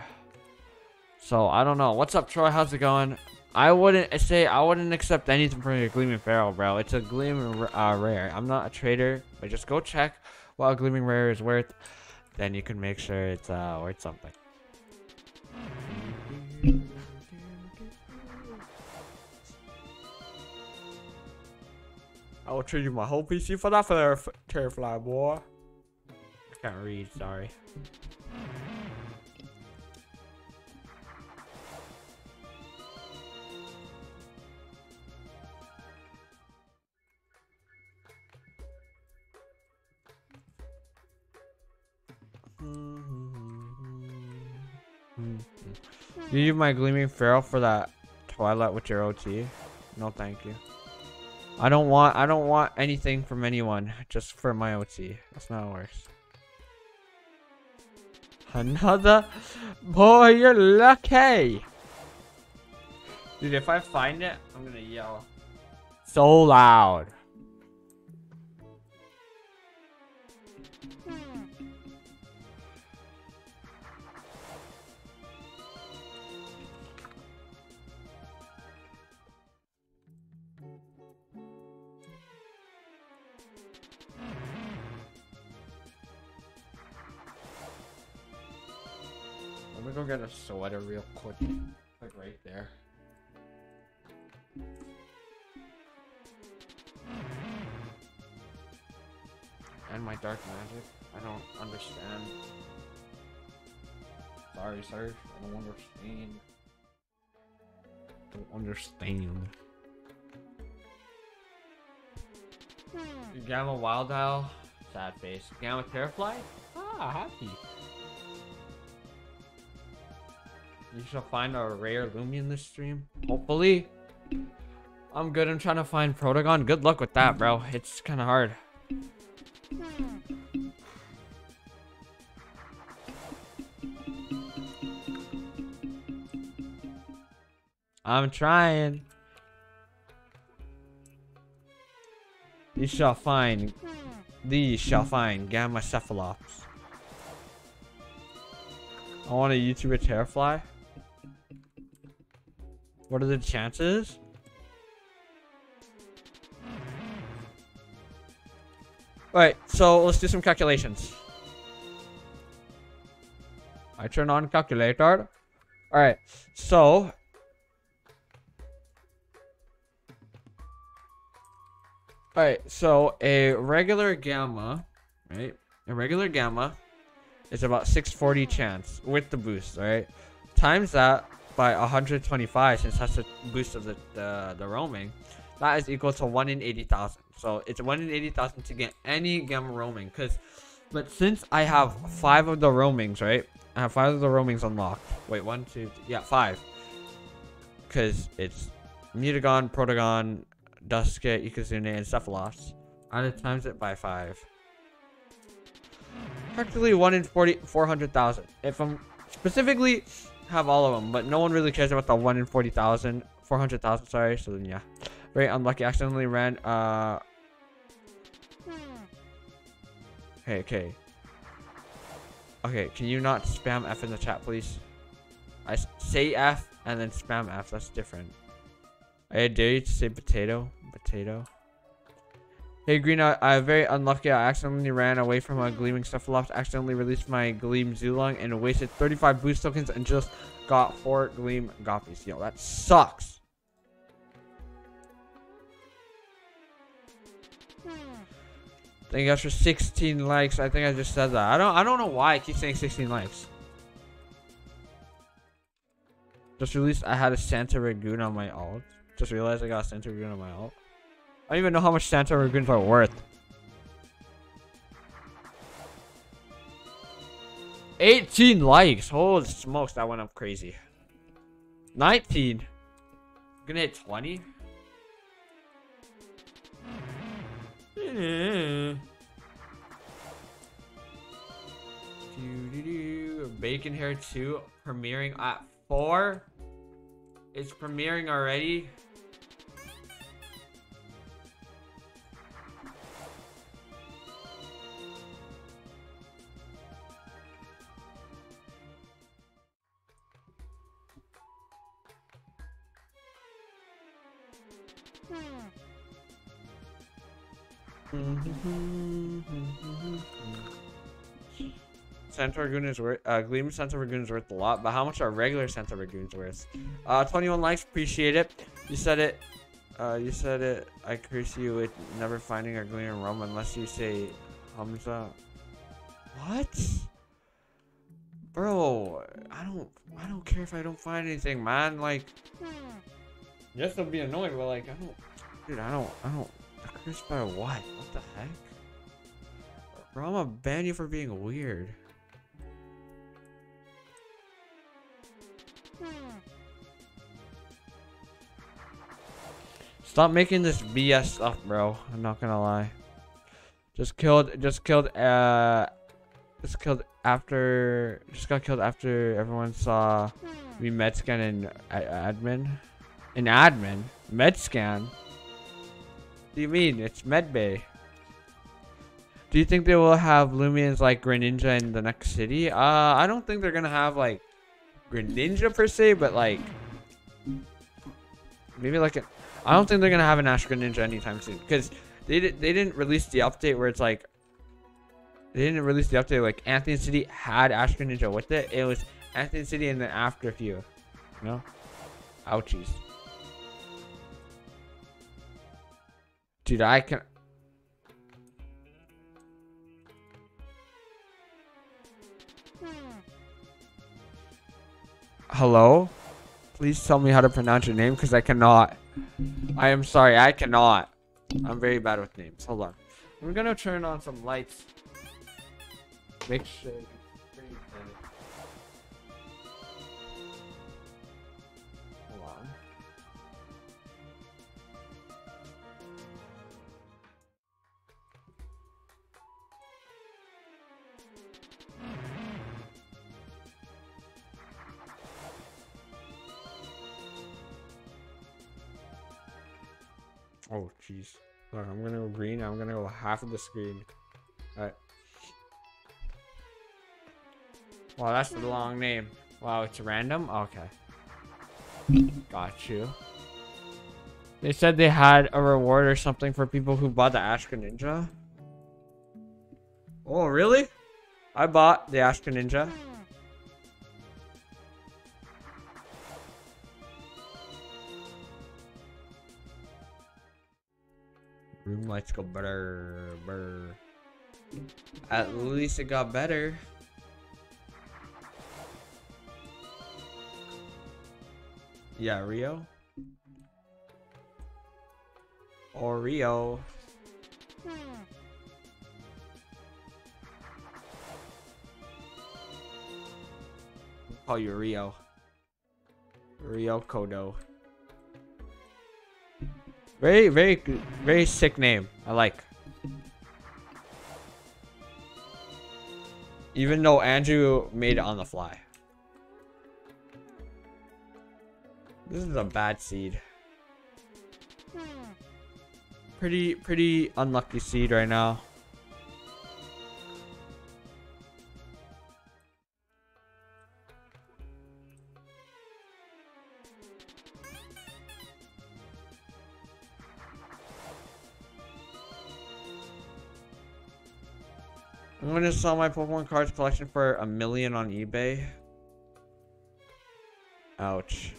So I don't know. What's up, Troy? How's it going? I wouldn't say I wouldn't accept anything from your Gleaming Pharaoh, bro. It's a Gleaming uh, Rare. I'm not a trader, but just go check what a Gleaming Rare is worth. Then you can make sure it's uh, worth something. I will trade you my whole PC for that for Terrafly, boy. I can't read, sorry. You use my Gleaming Pharaoh for that Twilight with your OT? No, thank you. I don't want I don't want anything from anyone, just for my OT. That's not how it. Another boy, you're lucky. Dude, if I find it, I'm gonna yell. so loud. Go get a sweater real quick. Like right there. And my dark magic. I don't understand. Sorry, sir. I don't understand. Don't understand. Gamma Wild Owl. Sad face. Gamma Terrafly? Ah, happy. You shall find a rare Loomian this stream. Hopefully. I'm good. I'm trying to find Protogon. Good luck with that, bro. It's kind of hard. I'm trying. You shall find. These shall find Gamma Cephalops. I want a YouTuber Terrafly. What are the chances? Alright, so let's do some calculations. I turn on calculator. Alright, so Alright, so a regular gamma, right? A regular gamma is about 640 chance with the boost, right? Times that by 125 since that's the boost of the, the, the roaming. That is equal to 1 in 80,000. So it's 1 in 80,000 to get any gamma roaming. Cause, but since I have 5 of the roamings, right? I have 5 of the roamings unlocked. Wait, one, two, yeah, 5. Because it's Mutagon, Protogon, Duskit, Ikazune, and Cephalops. I times it by 5. Practically 1 in 40, 400,000. If I'm specifically have all of them, but no one really cares about the 1 in 40,000, 400,000, sorry. So then, yeah. Very unlucky. Accidentally ran, uh... Hey, okay. Okay, can you not spam F in the chat, please? I say F and then spam F. That's different. I dare you to say potato. Potato. Hey Green, I, I'm very unlucky. I accidentally ran away from a Gleaming Cephalops, accidentally released my Gleam Zulong, and wasted 35 boost tokens and just got 4 Gleam Goppies. Yo, that sucks. Thank you guys for 16 likes. I think I just said that. I don't I don't know why I keep saying 16 likes. Just released I had a Santa Ragoon on my alt. Just realized I got a Santa Ragoon on my alt. I don't even know how much Santa Ragoons are worth. 18 likes. Holy smokes, that went up crazy. 19. I'm gonna hit 20. [LAUGHS] Bacon Hair 2 premiering at 4. It's premiering already. Santa Ragoon is worth, uh, Gleam Santa Ragoon is worth a lot, but how much are regular Santa Ragoons worth? Uh, 21 likes, appreciate it. You said it, uh, you said it, I curse you with never finding a Gleam Rum unless you say Hamza. What? Bro, I don't, I don't care if I don't find anything, man, like, yes, I'll be annoyed, but like, I don't, dude, I don't, I don't, cursed by what? What the heck? Bro, I'm gonna ban you for being weird. Stop making this BS stuff, bro. I'm not gonna lie. Just killed, just killed, uh, just killed after, just got killed after everyone saw me Medscan and admin. An admin? Medscan? do you mean? It's Medbay. Do you think they will have Loomians like Greninja in the next city? Uh, I don't think they're gonna have like Greninja per se, but like maybe like i don't think they're gonna have an Ash Greninja anytime soon because they they didn't release the update where it's like they didn't release the update like Anthony City had Ash Greninja with it. It was Anthony City and then after few, you know, ouchies. Dude, I can. Hello? Please tell me how to pronounce your name because I cannot. I am sorry, I cannot. I'm very bad with names. Hold on. We're gonna turn on some lights. Make sure. Half of the screen. Alright. Wow, that's a long name. Wow, it's random? Okay. Got you. They said they had a reward or something for people who bought the Ash Ninja. Oh, really? I bought the Ash Ninja. Lights go better. Brr. At least it got better. Yeah, Rio. Or Rio. Call you Rio. Rio Kodo. Very, very, very sick name. I like. Even though Andrew made it on the fly. This is a bad seed. Pretty, pretty unlucky seed right now. I'm gonna sell my Pokemon cards collection for a million on eBay. Ouch.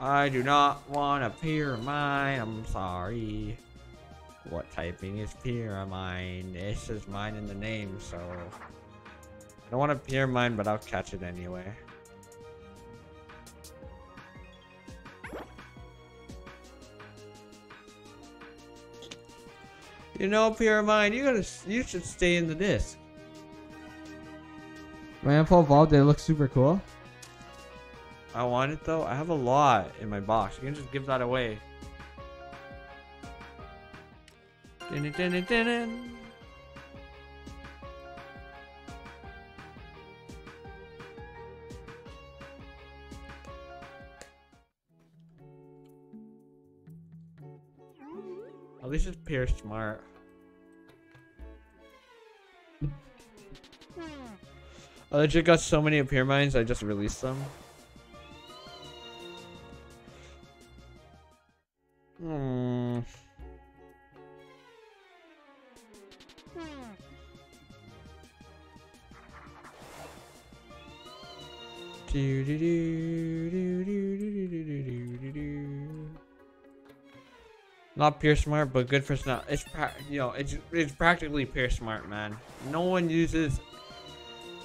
I do not want a Pyramind. I'm sorry. What typing is Pyramind? This is mine in the name, so... I don't want a Pyramind, but I'll catch it anyway. You know, Pyramind, you gotta, you should stay in the disc. Rampal evolved, it looks super cool. I want it though. I have a lot in my box. You can just give that away. Dun -dun -dun At least it's Pierce Smart. [LAUGHS] I legit got so many Appear Mines, I just released them. Hmm. Do, do, do, do, do, do, do, do, do. Not pure smart, but good for snot. It's you know, it's it's practically pure smart, man. No one uses.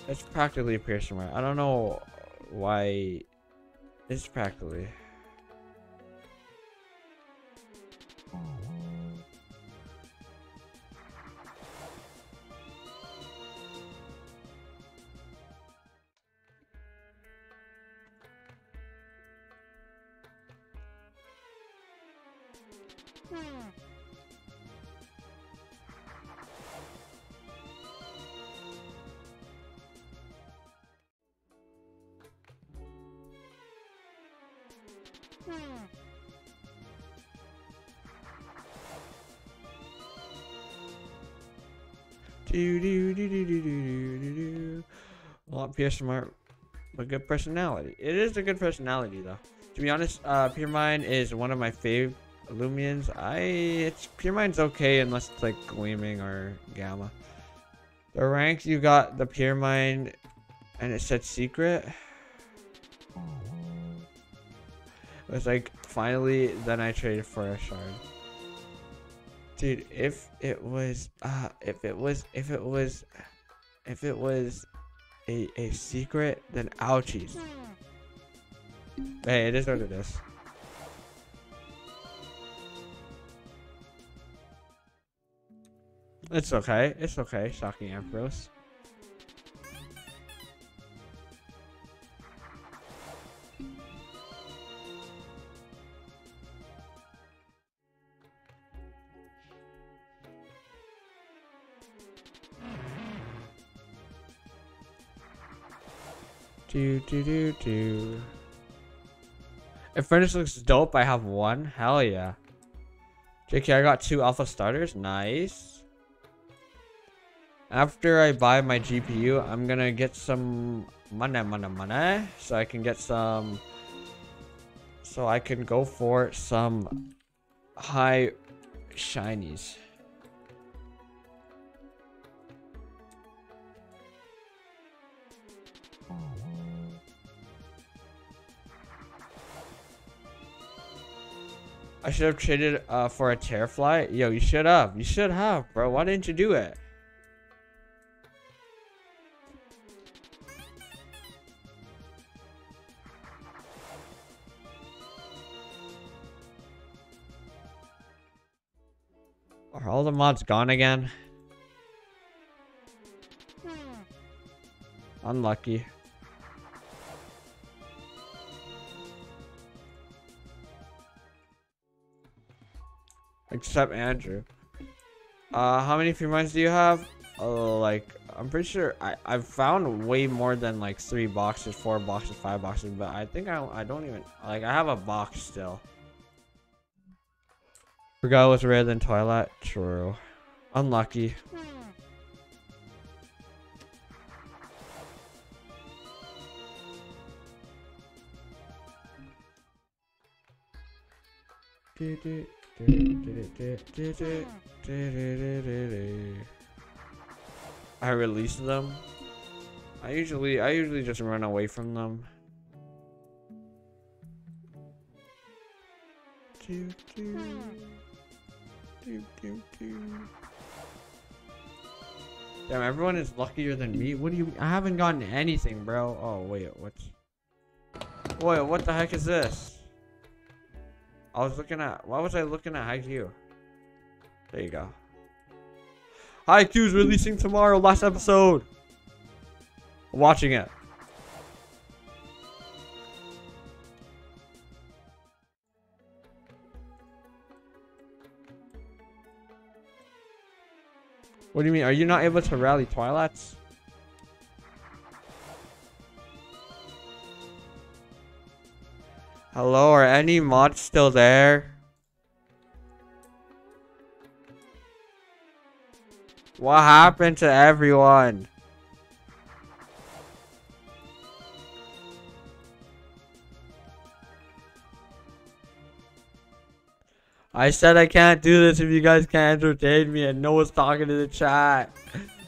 It's practically pure smart. I don't know why. It's practically. Do Pierre Smart, but good personality. It is a good personality though. To be honest, uh, Pyramind is one of my fave Loomians. I it's Pyramind's okay unless it's like Gleaming or Gamma. The rank you got the Pyramind, and it said secret. It was like finally then I traded for a shard. Dude, if it was uh if it was if it was if it was a a secret, then ouchies. Hey, it is what it is. It's okay. It's okay, shocking Ampharos. Do do do do. If furnace looks dope, I have one. Hell yeah. JK, I got two alpha starters. Nice. After I buy my GPU, I'm gonna get some money, money, money, so I can get some. So I can go for some high shinies. Oh, I should have traded uh, for a tear fly. Yo, you should have. You should have, bro. Why didn't you do it? Are all the mods gone again? Unlucky. Except Andrew. Uh, how many free mines do you have? Oh, like, I'm pretty sure I, I've found way more than like three boxes, four boxes, five boxes, but I think I, I don't even, like, I have a box still. Forgot was rare than Twilight. True. Unlucky. I release them. I usually I usually just run away from them. Damn, everyone is luckier than me. What do you? I haven't gotten anything, bro. Oh wait, what's? Wait, what the heck is this? I was looking at. Why was I looking at Haikyuu? There you go. Haikyuu's releasing tomorrow. Last episode. I'm watching it. What do you mean? Are you not able to rally Twilights? Hello, are any mods still there? What happened to everyone? I said I can't do this if you guys can't entertain me and no one's talking to the chat.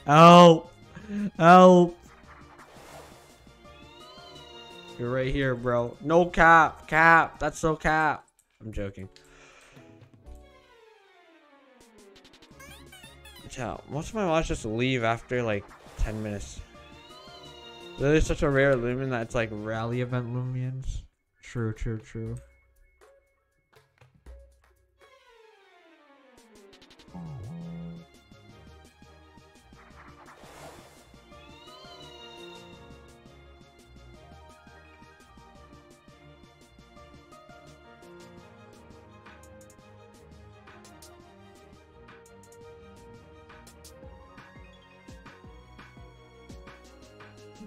Help! Help! You're right here, bro. No cap. Cap. That's so cap. I'm joking. Yeah, most of my mods just leave after like 10 minutes. There's such a rare Loomian that it's like rally event Loomians. True, true, true.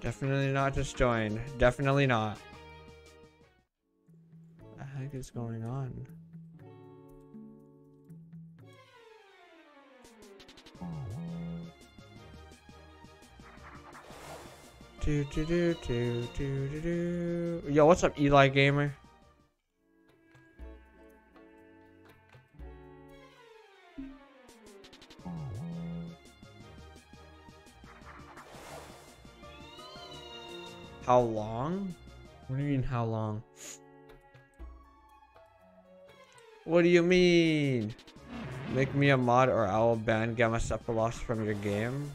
Definitely not just join. Definitely not. What the heck is going on? Do, do, do, do, do, do, do. Yo, what's up, Eli Gamer? How long? What do you mean, how long? What do you mean? Make me a mod or I will ban Gamma Cephalops from your game?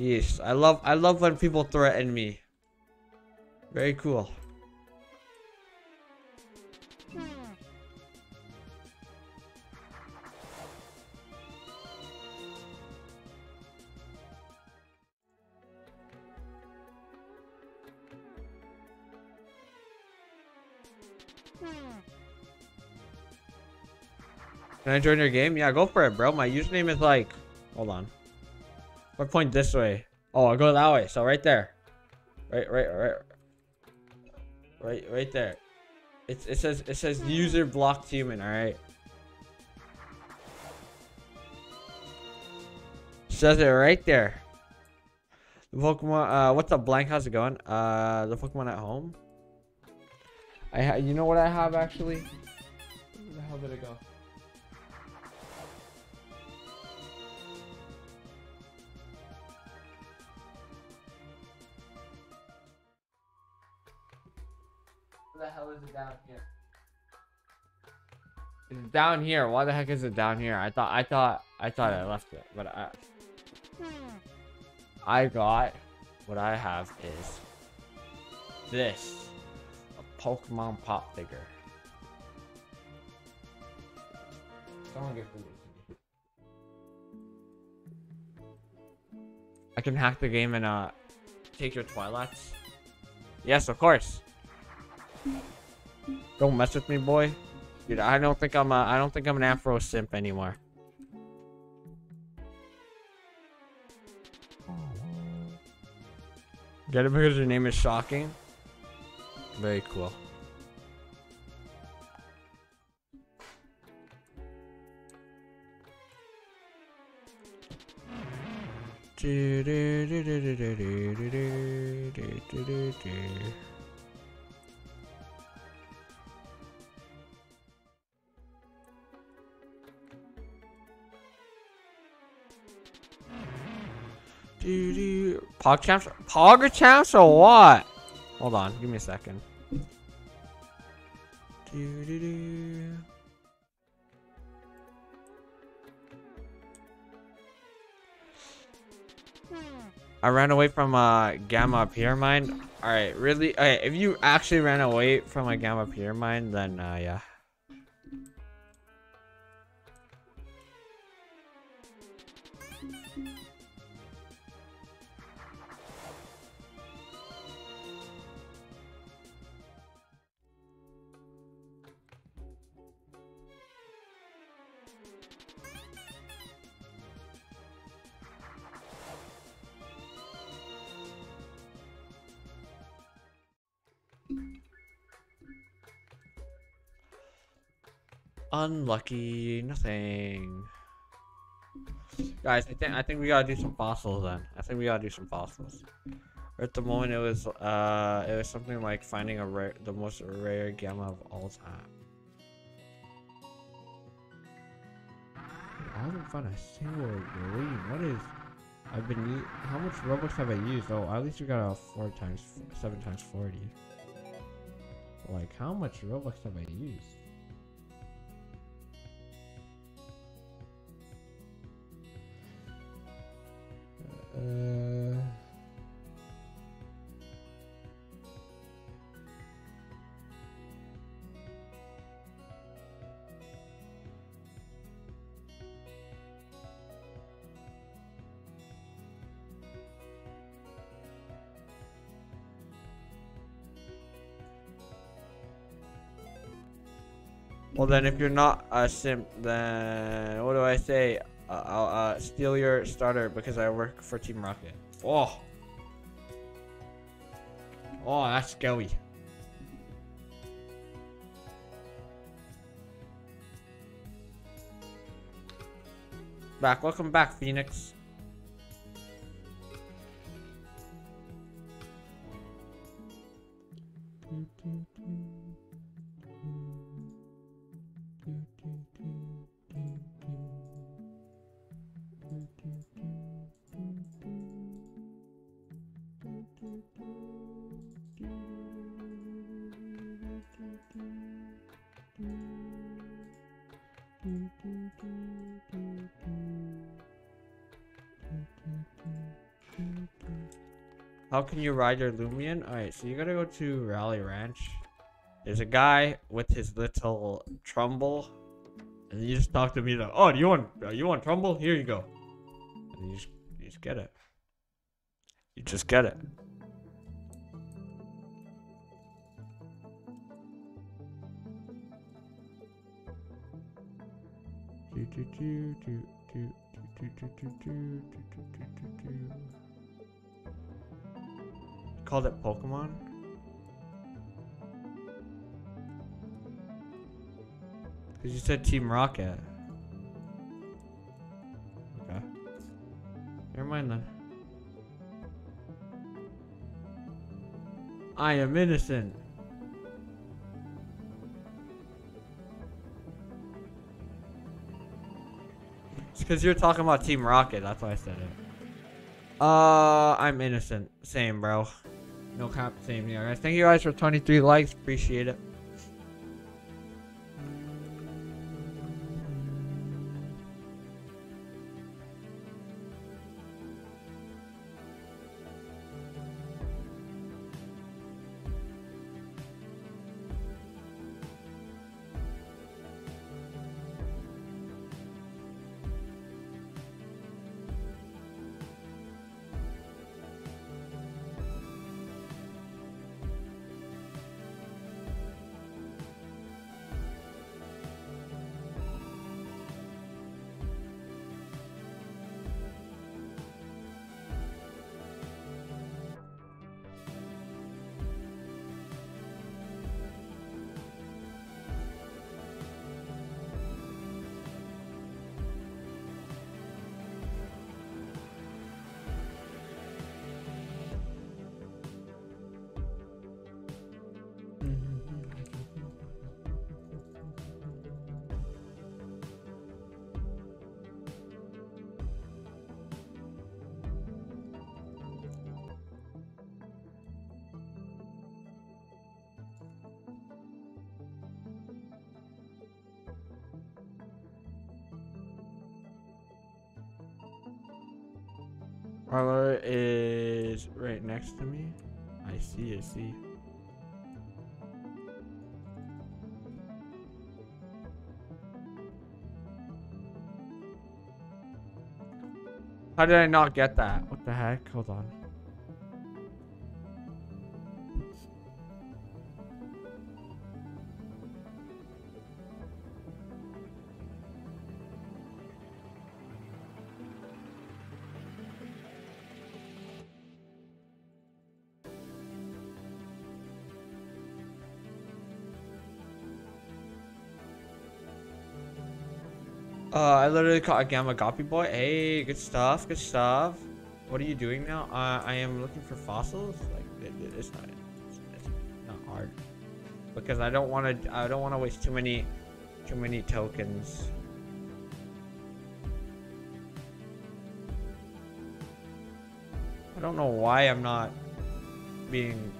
Yes, I love I love when people threaten me. Very cool. Can I join your game? Yeah, go for it, bro. My username is like, hold on. What point this way. Oh, I go that way. So right there. Right, right, right. Right, right there. It, it says it says user blocked human. All right. Says it right there. The Pokemon. Uh, what's up, Blank? How's it going? Uh, the Pokemon at home. I ha you know what I have actually? Where the hell did it go? Down here? It's down here. Why the heck is it down here? I thought I thought I thought I left it, but I I got what I have is this a Pokemon pop figure. Someone get food. I can hack the game and uh take your Twilights. Yes, of course. Don't mess with me, boy. Dude, I don't think I'm a, I don't think I'm an Afro simp anymore. Get it because your name is shocking? Very cool. Do, do, do, do, do, do, do, do, do, do, do, do, do. Do, do. Pog champs? Pog champs or what? Hold on, give me a second. I ran away from a gamma Pyramind. Alright, really? Okay, if you actually ran away from a gamma Pyramind, then uh, yeah. Unlucky, nothing. Guys, I think I think we gotta do some fossils then. I think we gotta do some fossils. At the moment, it was uh, it was something like finding a rare, the most rare gamma of all time. I haven't found a single green. What is? I've been. How much Robux have I used? Oh, at least we got a four times, seven times forty. Like, how much Robux have I used? Well, then, if you're not a simp, then what do I say? Uh, I'll uh, steal your starter because I work for Team Rocket. Oh, oh, that's scary. Back, welcome back, Phoenix. Can you ride your Loomian? Alright, so you gotta go to Rally Ranch. There's a guy with his little Trumble. And you just talk to me like, oh, do you want, uh, you want Trumble? Here you go. And you just, you just get it. You just get it. Do, do, do, do, do, do, do, do, do, do, do, do, do. Called it Pokemon? Because you said Team Rocket. Okay. Never mind then. I am innocent. It's because you're talking about Team Rocket. That's why I said it. Uh, I'm innocent. Same, bro. No cap. Same here, guys. Thank you guys for 23 likes. Appreciate it. Arlo is right next to me. I see, I see. How did I not get that? What the heck? Hold on. I literally caught a Gamma Goppy boy. Hey, good stuff, good stuff. What are you doing now? Uh, I am looking for fossils. Like, it, it, it's not, it's, it's not hard, because I don't want to. I don't want to waste too many, too many tokens. I don't know why I'm not being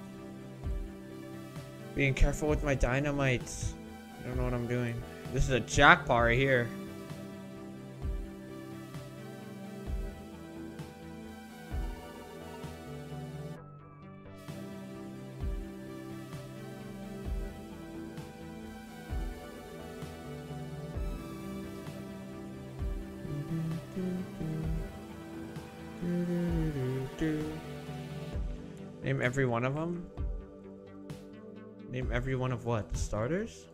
being careful with my dynamites. I don't know what I'm doing. This is a jackpot right here. Every one of them. Name every one of what? Starters?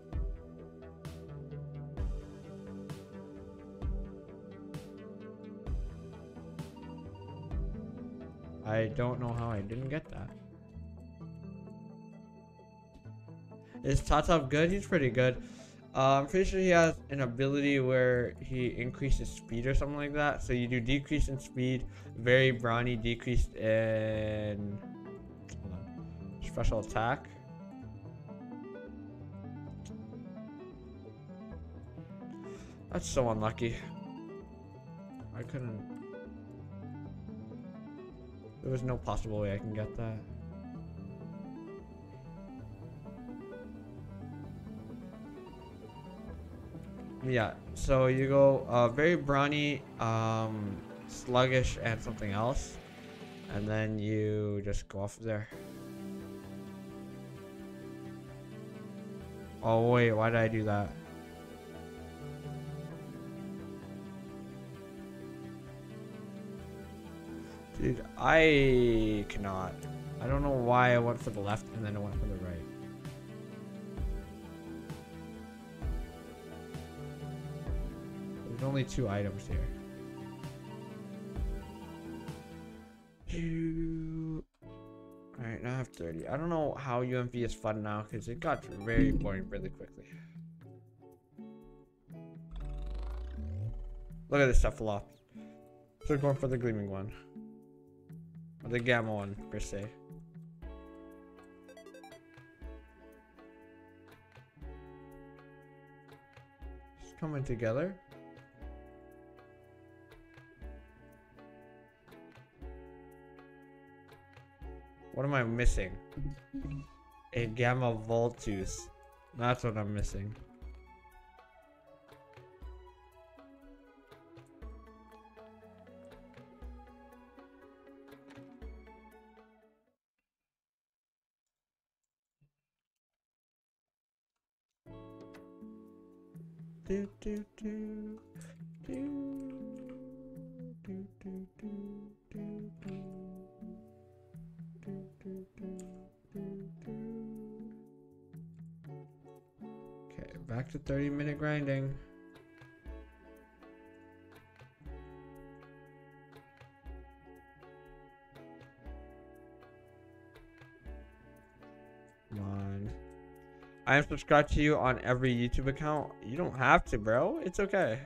I don't know how I didn't get that. Is Tatov good? He's pretty good. Uh, I'm pretty sure he has an ability where he increases speed or something like that. So you do decrease in speed, very brawny, decreased in special attack. That's so unlucky. I couldn't. There was no possible way I can get that. Yeah, so you go uh, very brawny, um, sluggish, and something else. And then you just go off there. Oh wait, why did I do that? Dude, I cannot. I don't know why I went for the left and then I went for the right. There's only two items here. Have 30. I don't know how UMV is fun now because it got very boring really quickly. Look at this stuff flop. So going for the gleaming one. Or the gamma one, per se. Just coming together. What am I missing? A Gamma Voltus. That's what I'm missing. Do, do, do, to 30 minute grinding. Come on. I am subscribed to you on every YouTube account. You don't have to, bro. It's okay.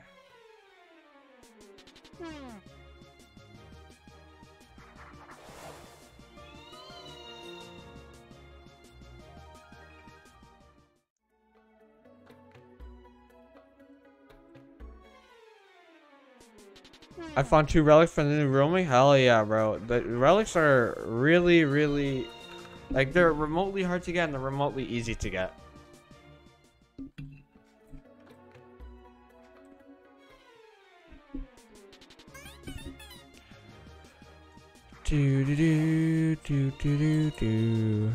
I found two relics from the new roaming. Hell yeah, bro. The relics are really, really like they're remotely hard to get and they're remotely easy to get. Do do do do do do do.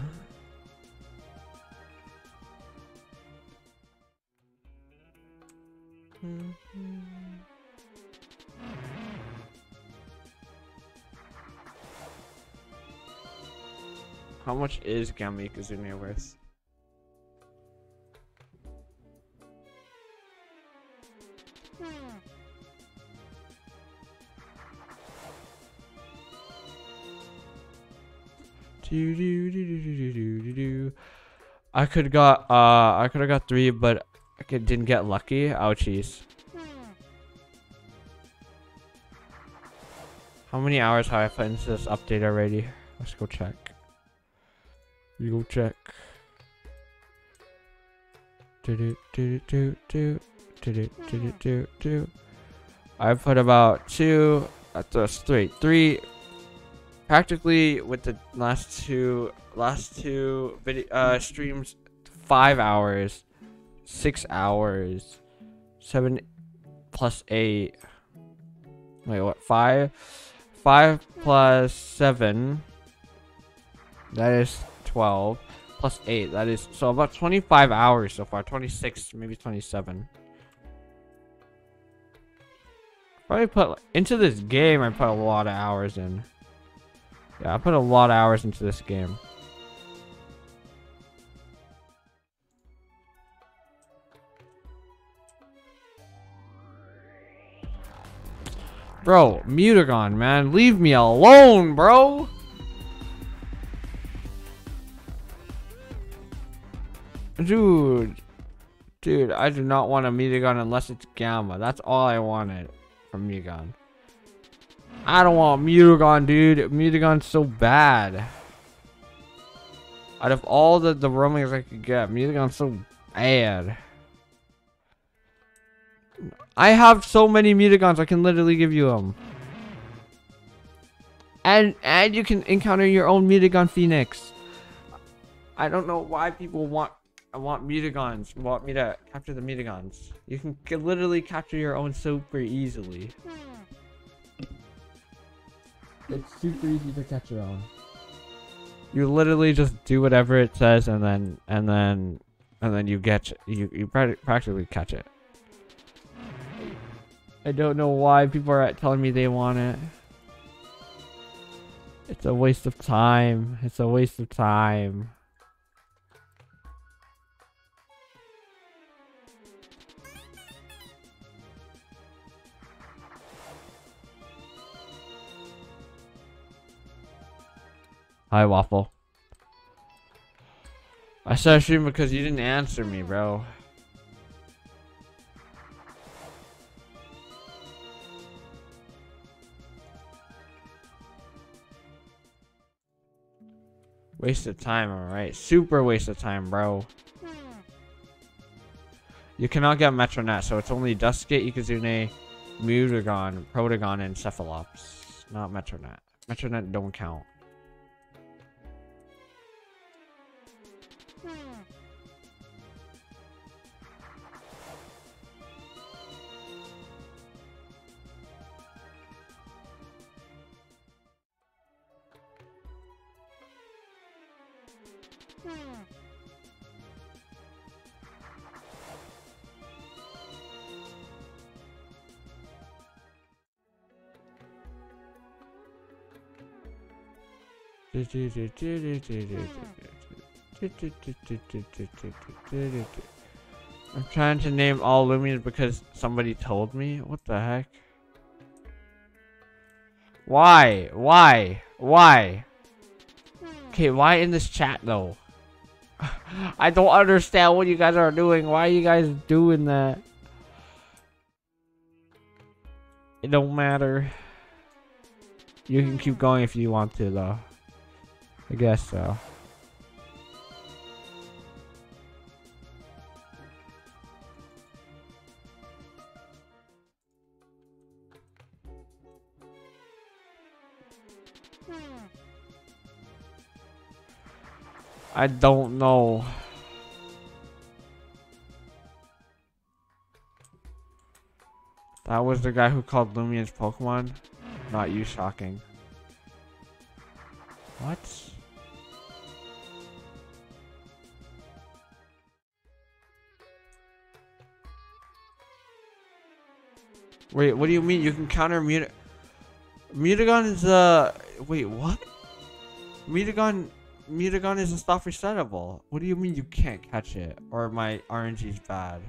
Much is worth? Do, do, do, do, do, do. I could got uh I could have got three, but I could, didn't get lucky. Ouchies. How many hours have I put into this update already? Let's go check. We go check. Do do do do do do do do do do. I put about two. That's three. Three. Practically with the last two last two video uh streams, five hours, six hours, seven plus eight. Wait, what? Five, five plus seven. That is 12 plus 8 that is so about 25 hours so far. 26 maybe 27 probably put into this game i put a lot of hours in. Yeah i put a lot of hours into this game. Bro, Mutagon, man. Leave me alone, bro. Dude. Dude, I do not want a Mutagon unless it's Gamma. That's all I wanted from Mutagon. I don't want Mutagon, dude. Mutagon's so bad. Out of all the, the roamings I could get, Mutagon's so bad. I have so many Mutagons, I can literally give you them. And and you can encounter your own Mutagon Phoenix. I don't know why people want I want Mutagons. Want me to capture the Mutagons. You can literally capture your own super easily. It's super easy to catch your own. You literally just do whatever it says, and then and then and then you get you you practically catch it. I don't know why people are telling me they want it. It's a waste of time. It's a waste of time. Hi, Waffle. I started streaming because you didn't answer me, bro. Waste of time, alright. Super waste of time, bro. You cannot get Metronette, so it's only Duskit, Ikazune, Mutagon, Protogon, and Cephalops. Not Metronette. Metronette don't count. I'm trying to name all Loomians because somebody told me. What the heck? Why? Why? Why? Okay, why in this chat though? [LAUGHS] I don't understand what you guys are doing. Why are you guys doing that? It don't matter. You can keep going if you want to though. I guess so. I don't know. That was the guy who called Lumia's Pokemon. Not you, shocking. What? Wait, what do you mean? You can counter Mut Mutagon is a- wait, what? Mutagon Mutagon is a stop resettable. What do you mean you can't catch it? Or my RNG is bad.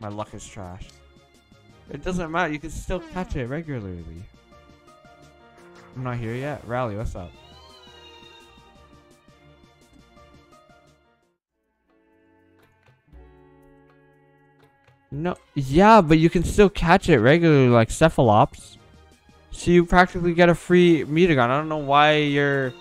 My luck is trash. It doesn't matter, you can still catch it regularly. I'm not here yet. Rally, what's up? No, yeah, but you can still catch it regularly like Cephalops. So you practically get a free Metagon. I don't know why you're...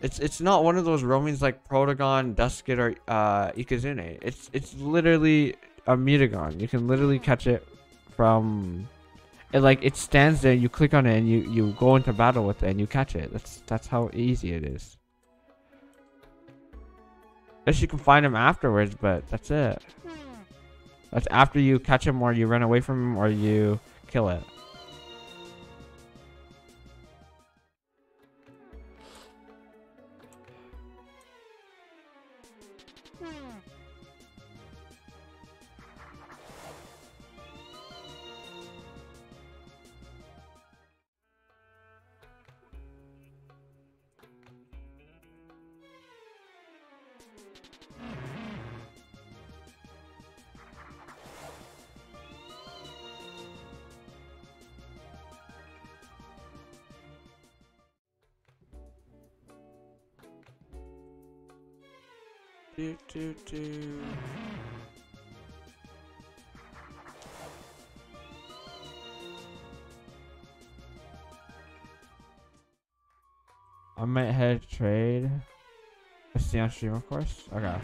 It's it's not one of those roamings like Protogon, Duskit, or uh, Ikazune. It's it's literally a Metagon. You can literally catch it from... It like it stands there, you click on it, and you you go into battle with it, and you catch it. That's that's how easy it is. Guess you can find him afterwards, but that's it. That's after you catch him, or you run away from him, or you kill it. Stay on stream, of course. Okay.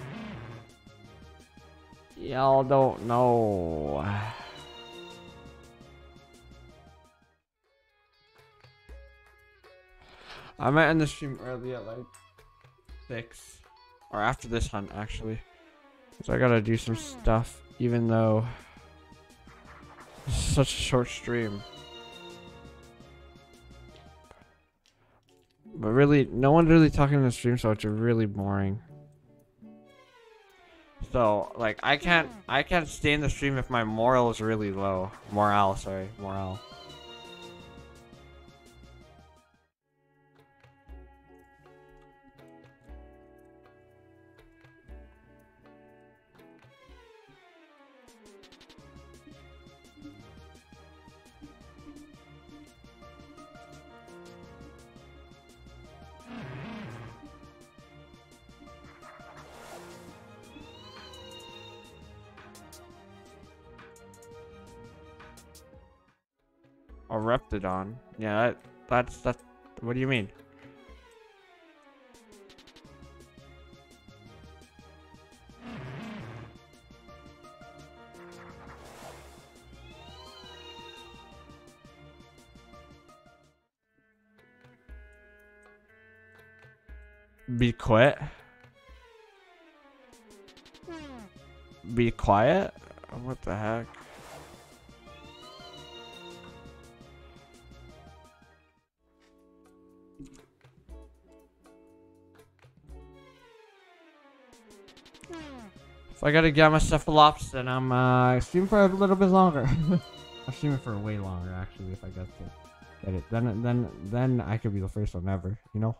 Y'all don't know. I might end the stream early at like six. Or after this hunt, actually. So I gotta do some stuff, even though it's such a short stream. But really, no one's really talking in the stream, so it's really boring. So, like, I can't, I can't stay in the stream if my moral is really low. Morale, sorry, morale. A Reptidon. Yeah, that, that's that. What do you mean? Be quiet. Be quiet? What the heck? I gotta get my cephalops, and I'm uh stream for a little bit longer. [LAUGHS] I'm streaming for way longer actually if I get to get it. Then then then I could be the first one ever, you know?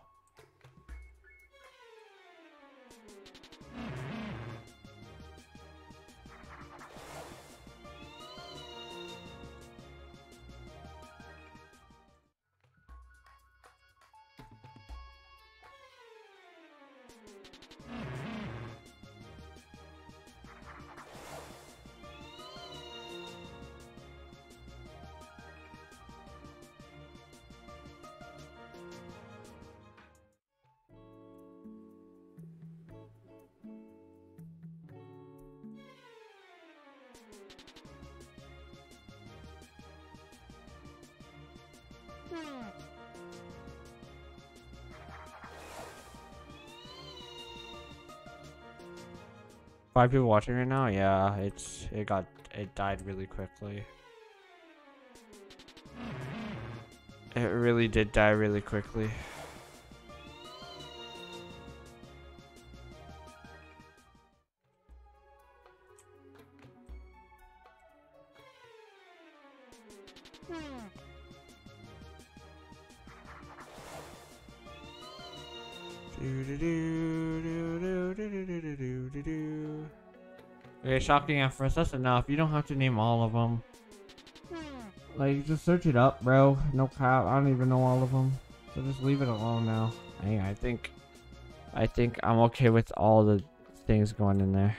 Five people watching right now? Yeah, it's it got it died really quickly. It really did die really quickly. Shocking at first. That's enough. You don't have to name all of them. Hmm. Like, just search it up, bro. No cap. I don't even know all of them. So just leave it alone now. Hey, I think, I think I'm okay with all the things going in there.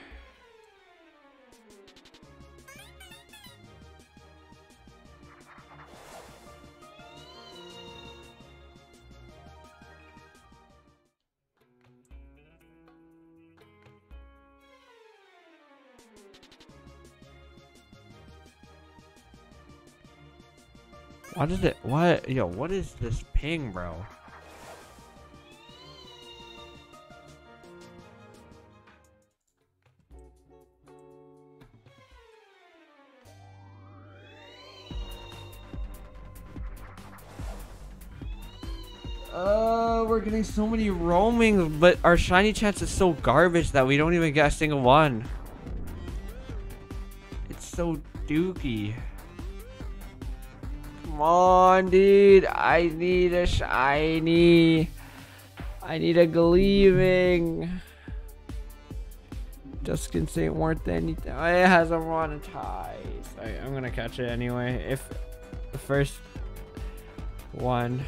Why did it? What? Yo, what is this ping, bro? Uh, we're getting so many roamings, but our shiny chance is so garbage that we don't even get a single one. It's so dookie. Come on, dude. I need a shiny. I need a gleaming. Just can say it worth anything. It has a monetized. I, I'm gonna catch it anyway. If the first one.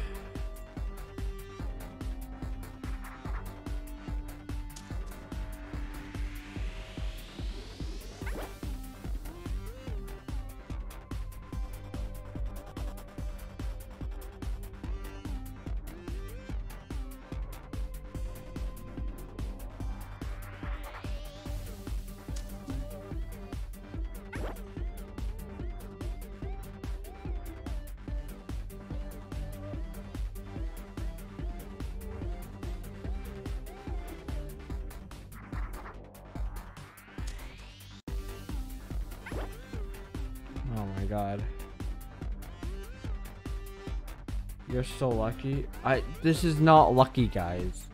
So lucky. I. This is not lucky, guys.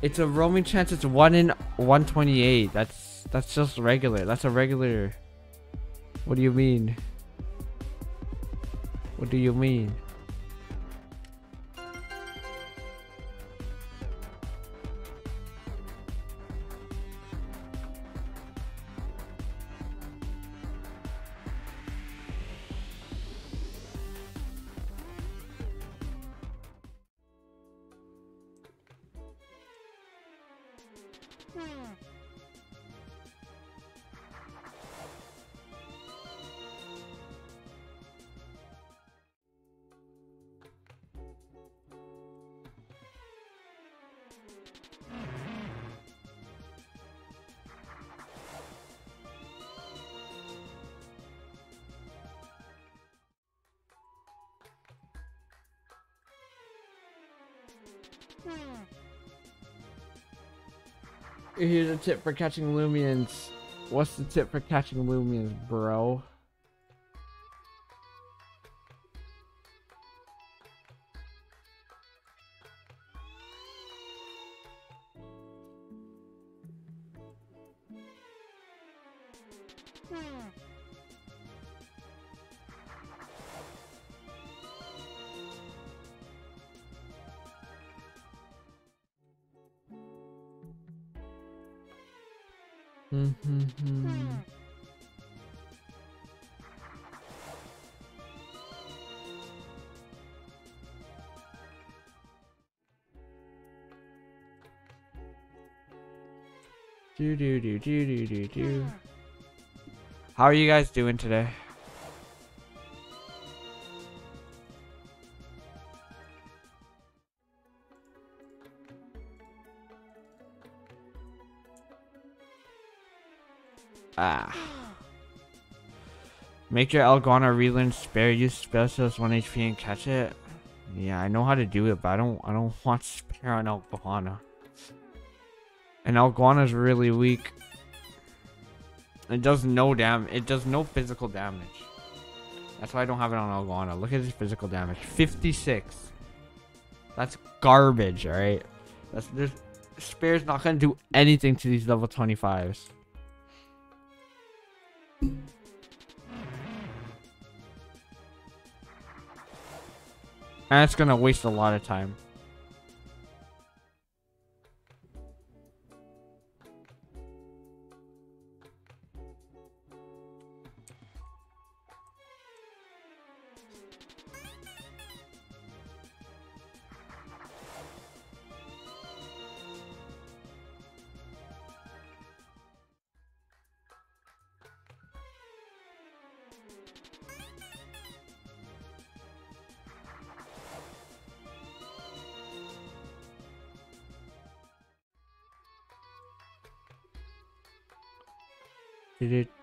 It's a roaming chance. It's one in 128. That's that's just regular. That's a regular. What do you mean? What do you mean? Tip for catching Loomians? What's the tip for catching Loomians, bro? Do do do do. How are you guys doing today? Ah. Make your Eleguana relearn spare use specialist 1 HP and catch it. Yeah, I know how to do it, but I don't I don't [LAUGHS] want spare on Eleguana. And Eleguana is really weak. It does no dam it does no physical damage. That's why I don't have it on Eleguana. Look at his physical damage. 56. That's garbage, alright? That's there's Spare's not gonna do anything to these level 25s. And it's gonna waste a lot of time.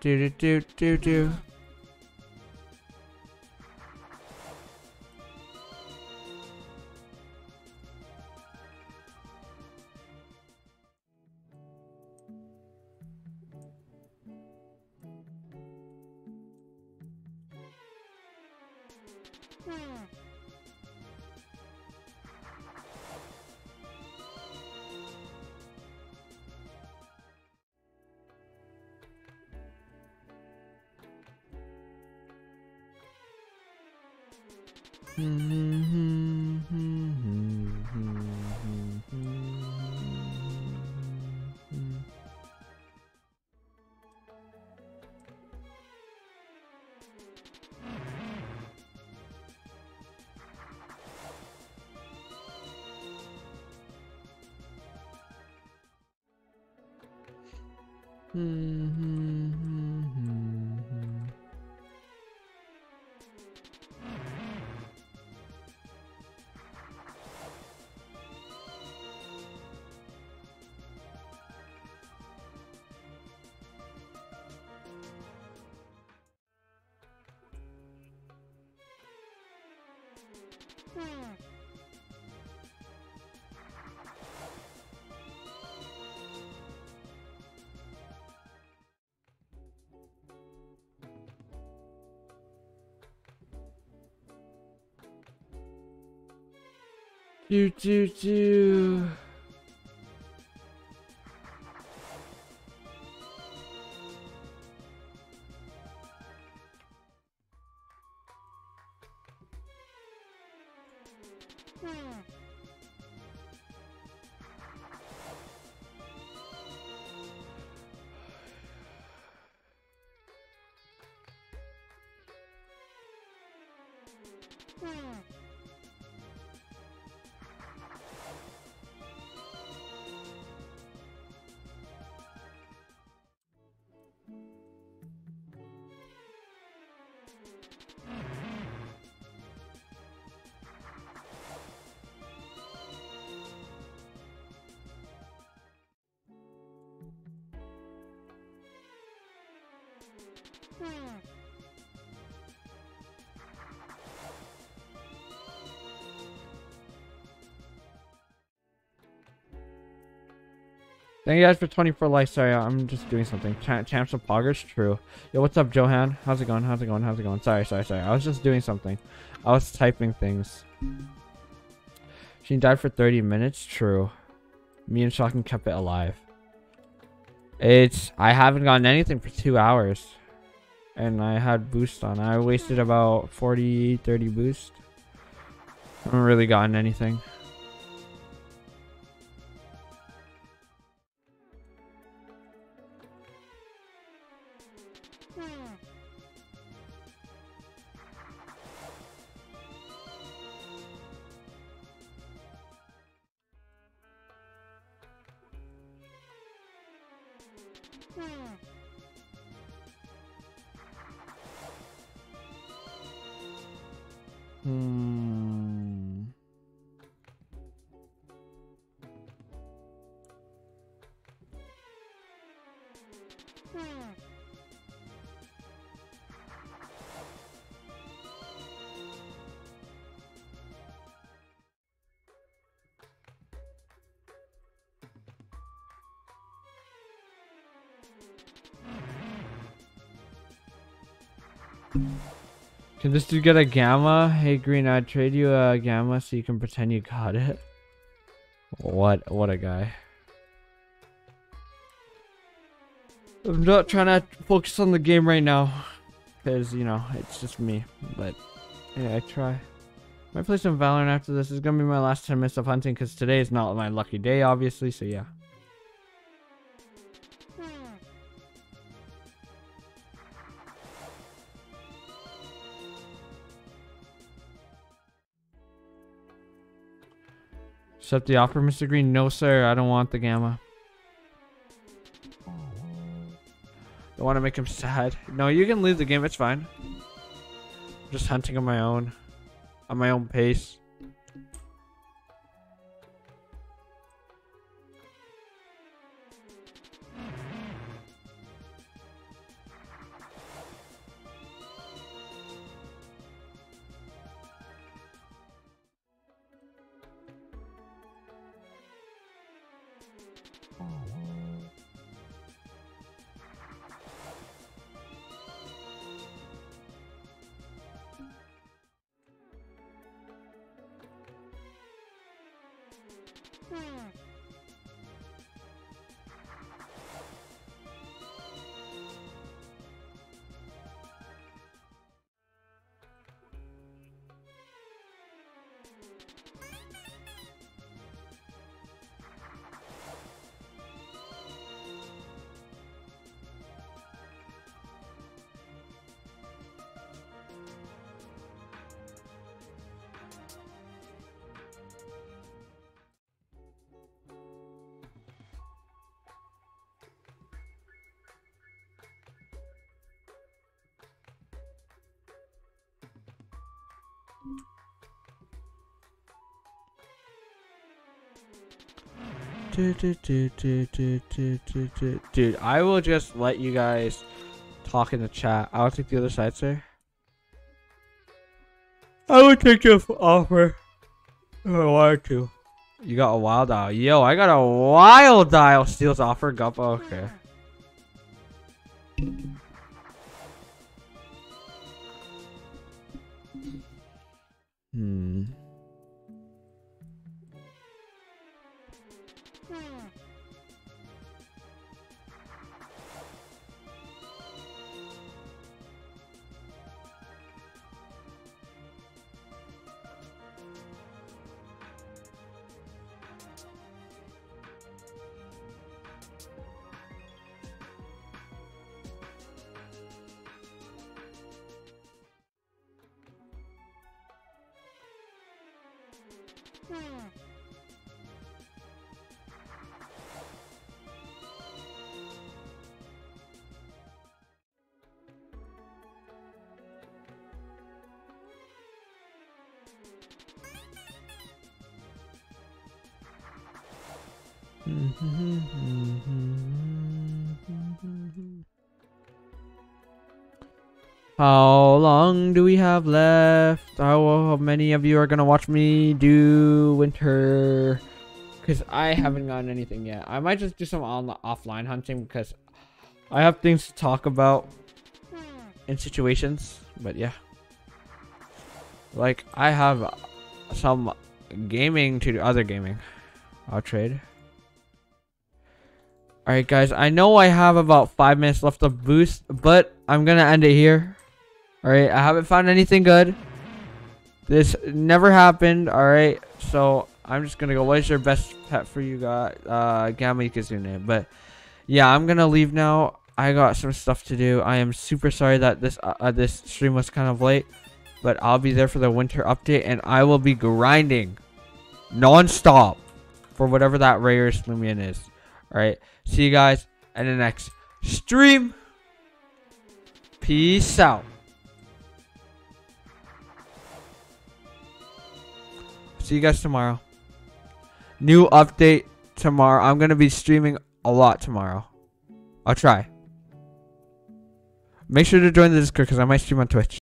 Do do do do do do. Do do do. Thank you guys for 24 likes. Sorry, uh, I'm just doing something. Ch Champs of Poggers? True. Yo, what's up, Johan? How's it going? How's it going? How's it going? Sorry, sorry, sorry. I was just doing something. I was typing things. She died for 30 minutes? True. Me and Shocking kept it alive. It's... I haven't gotten anything for two hours. And I had boost on. I wasted about 40, 30 boost. I haven't really gotten anything. This get a gamma? Hey Green, I'd trade you a gamma so you can pretend you got it. What what a guy. I'm not trying to focus on the game right now. Because, you know, it's just me. But, yeah, I try. Might play some Valorant after this. This is to be my last 10 minutes of hunting because today is not my lucky day, obviously. So, yeah. Accept the offer, Mr. Green. No, sir. I don't want the gamma. Don't want to make him sad. No, you can leave the game. It's fine. I'm just hunting on my own. On my own pace. Dude, I will just let you guys talk in the chat. I'll take the other side, sir. I would take your offer if I wanted to. You got a wild dial. Yo, I got a wild dial. Steals offer. Guppa. Okay. Of you are gonna watch me do winter? Because I haven't gotten anything yet. I might just do some on offline hunting because I have things to talk about in situations. But yeah, like I have some gaming to do. Other gaming, I'll trade. Alright guys, I know I have about 5 minutes left of boost, but I'm gonna end it here. Alright, I haven't found anything good. This never happened, alright? So, I'm just gonna go, what is your best pet for you guys? Uh, Gamma Kazune. But, yeah, I'm gonna leave now. I got some stuff to do. I am super sorry that this uh, uh, this stream was kind of late. But I'll be there for the winter update, and I will be grinding non-stop for whatever that rare Loomian is. Alright, see you guys in the next stream. Peace out. See you guys tomorrow. New update tomorrow. I'm going to be streaming a lot tomorrow. I'll try. Make sure to join the Discord because I might stream on Twitch.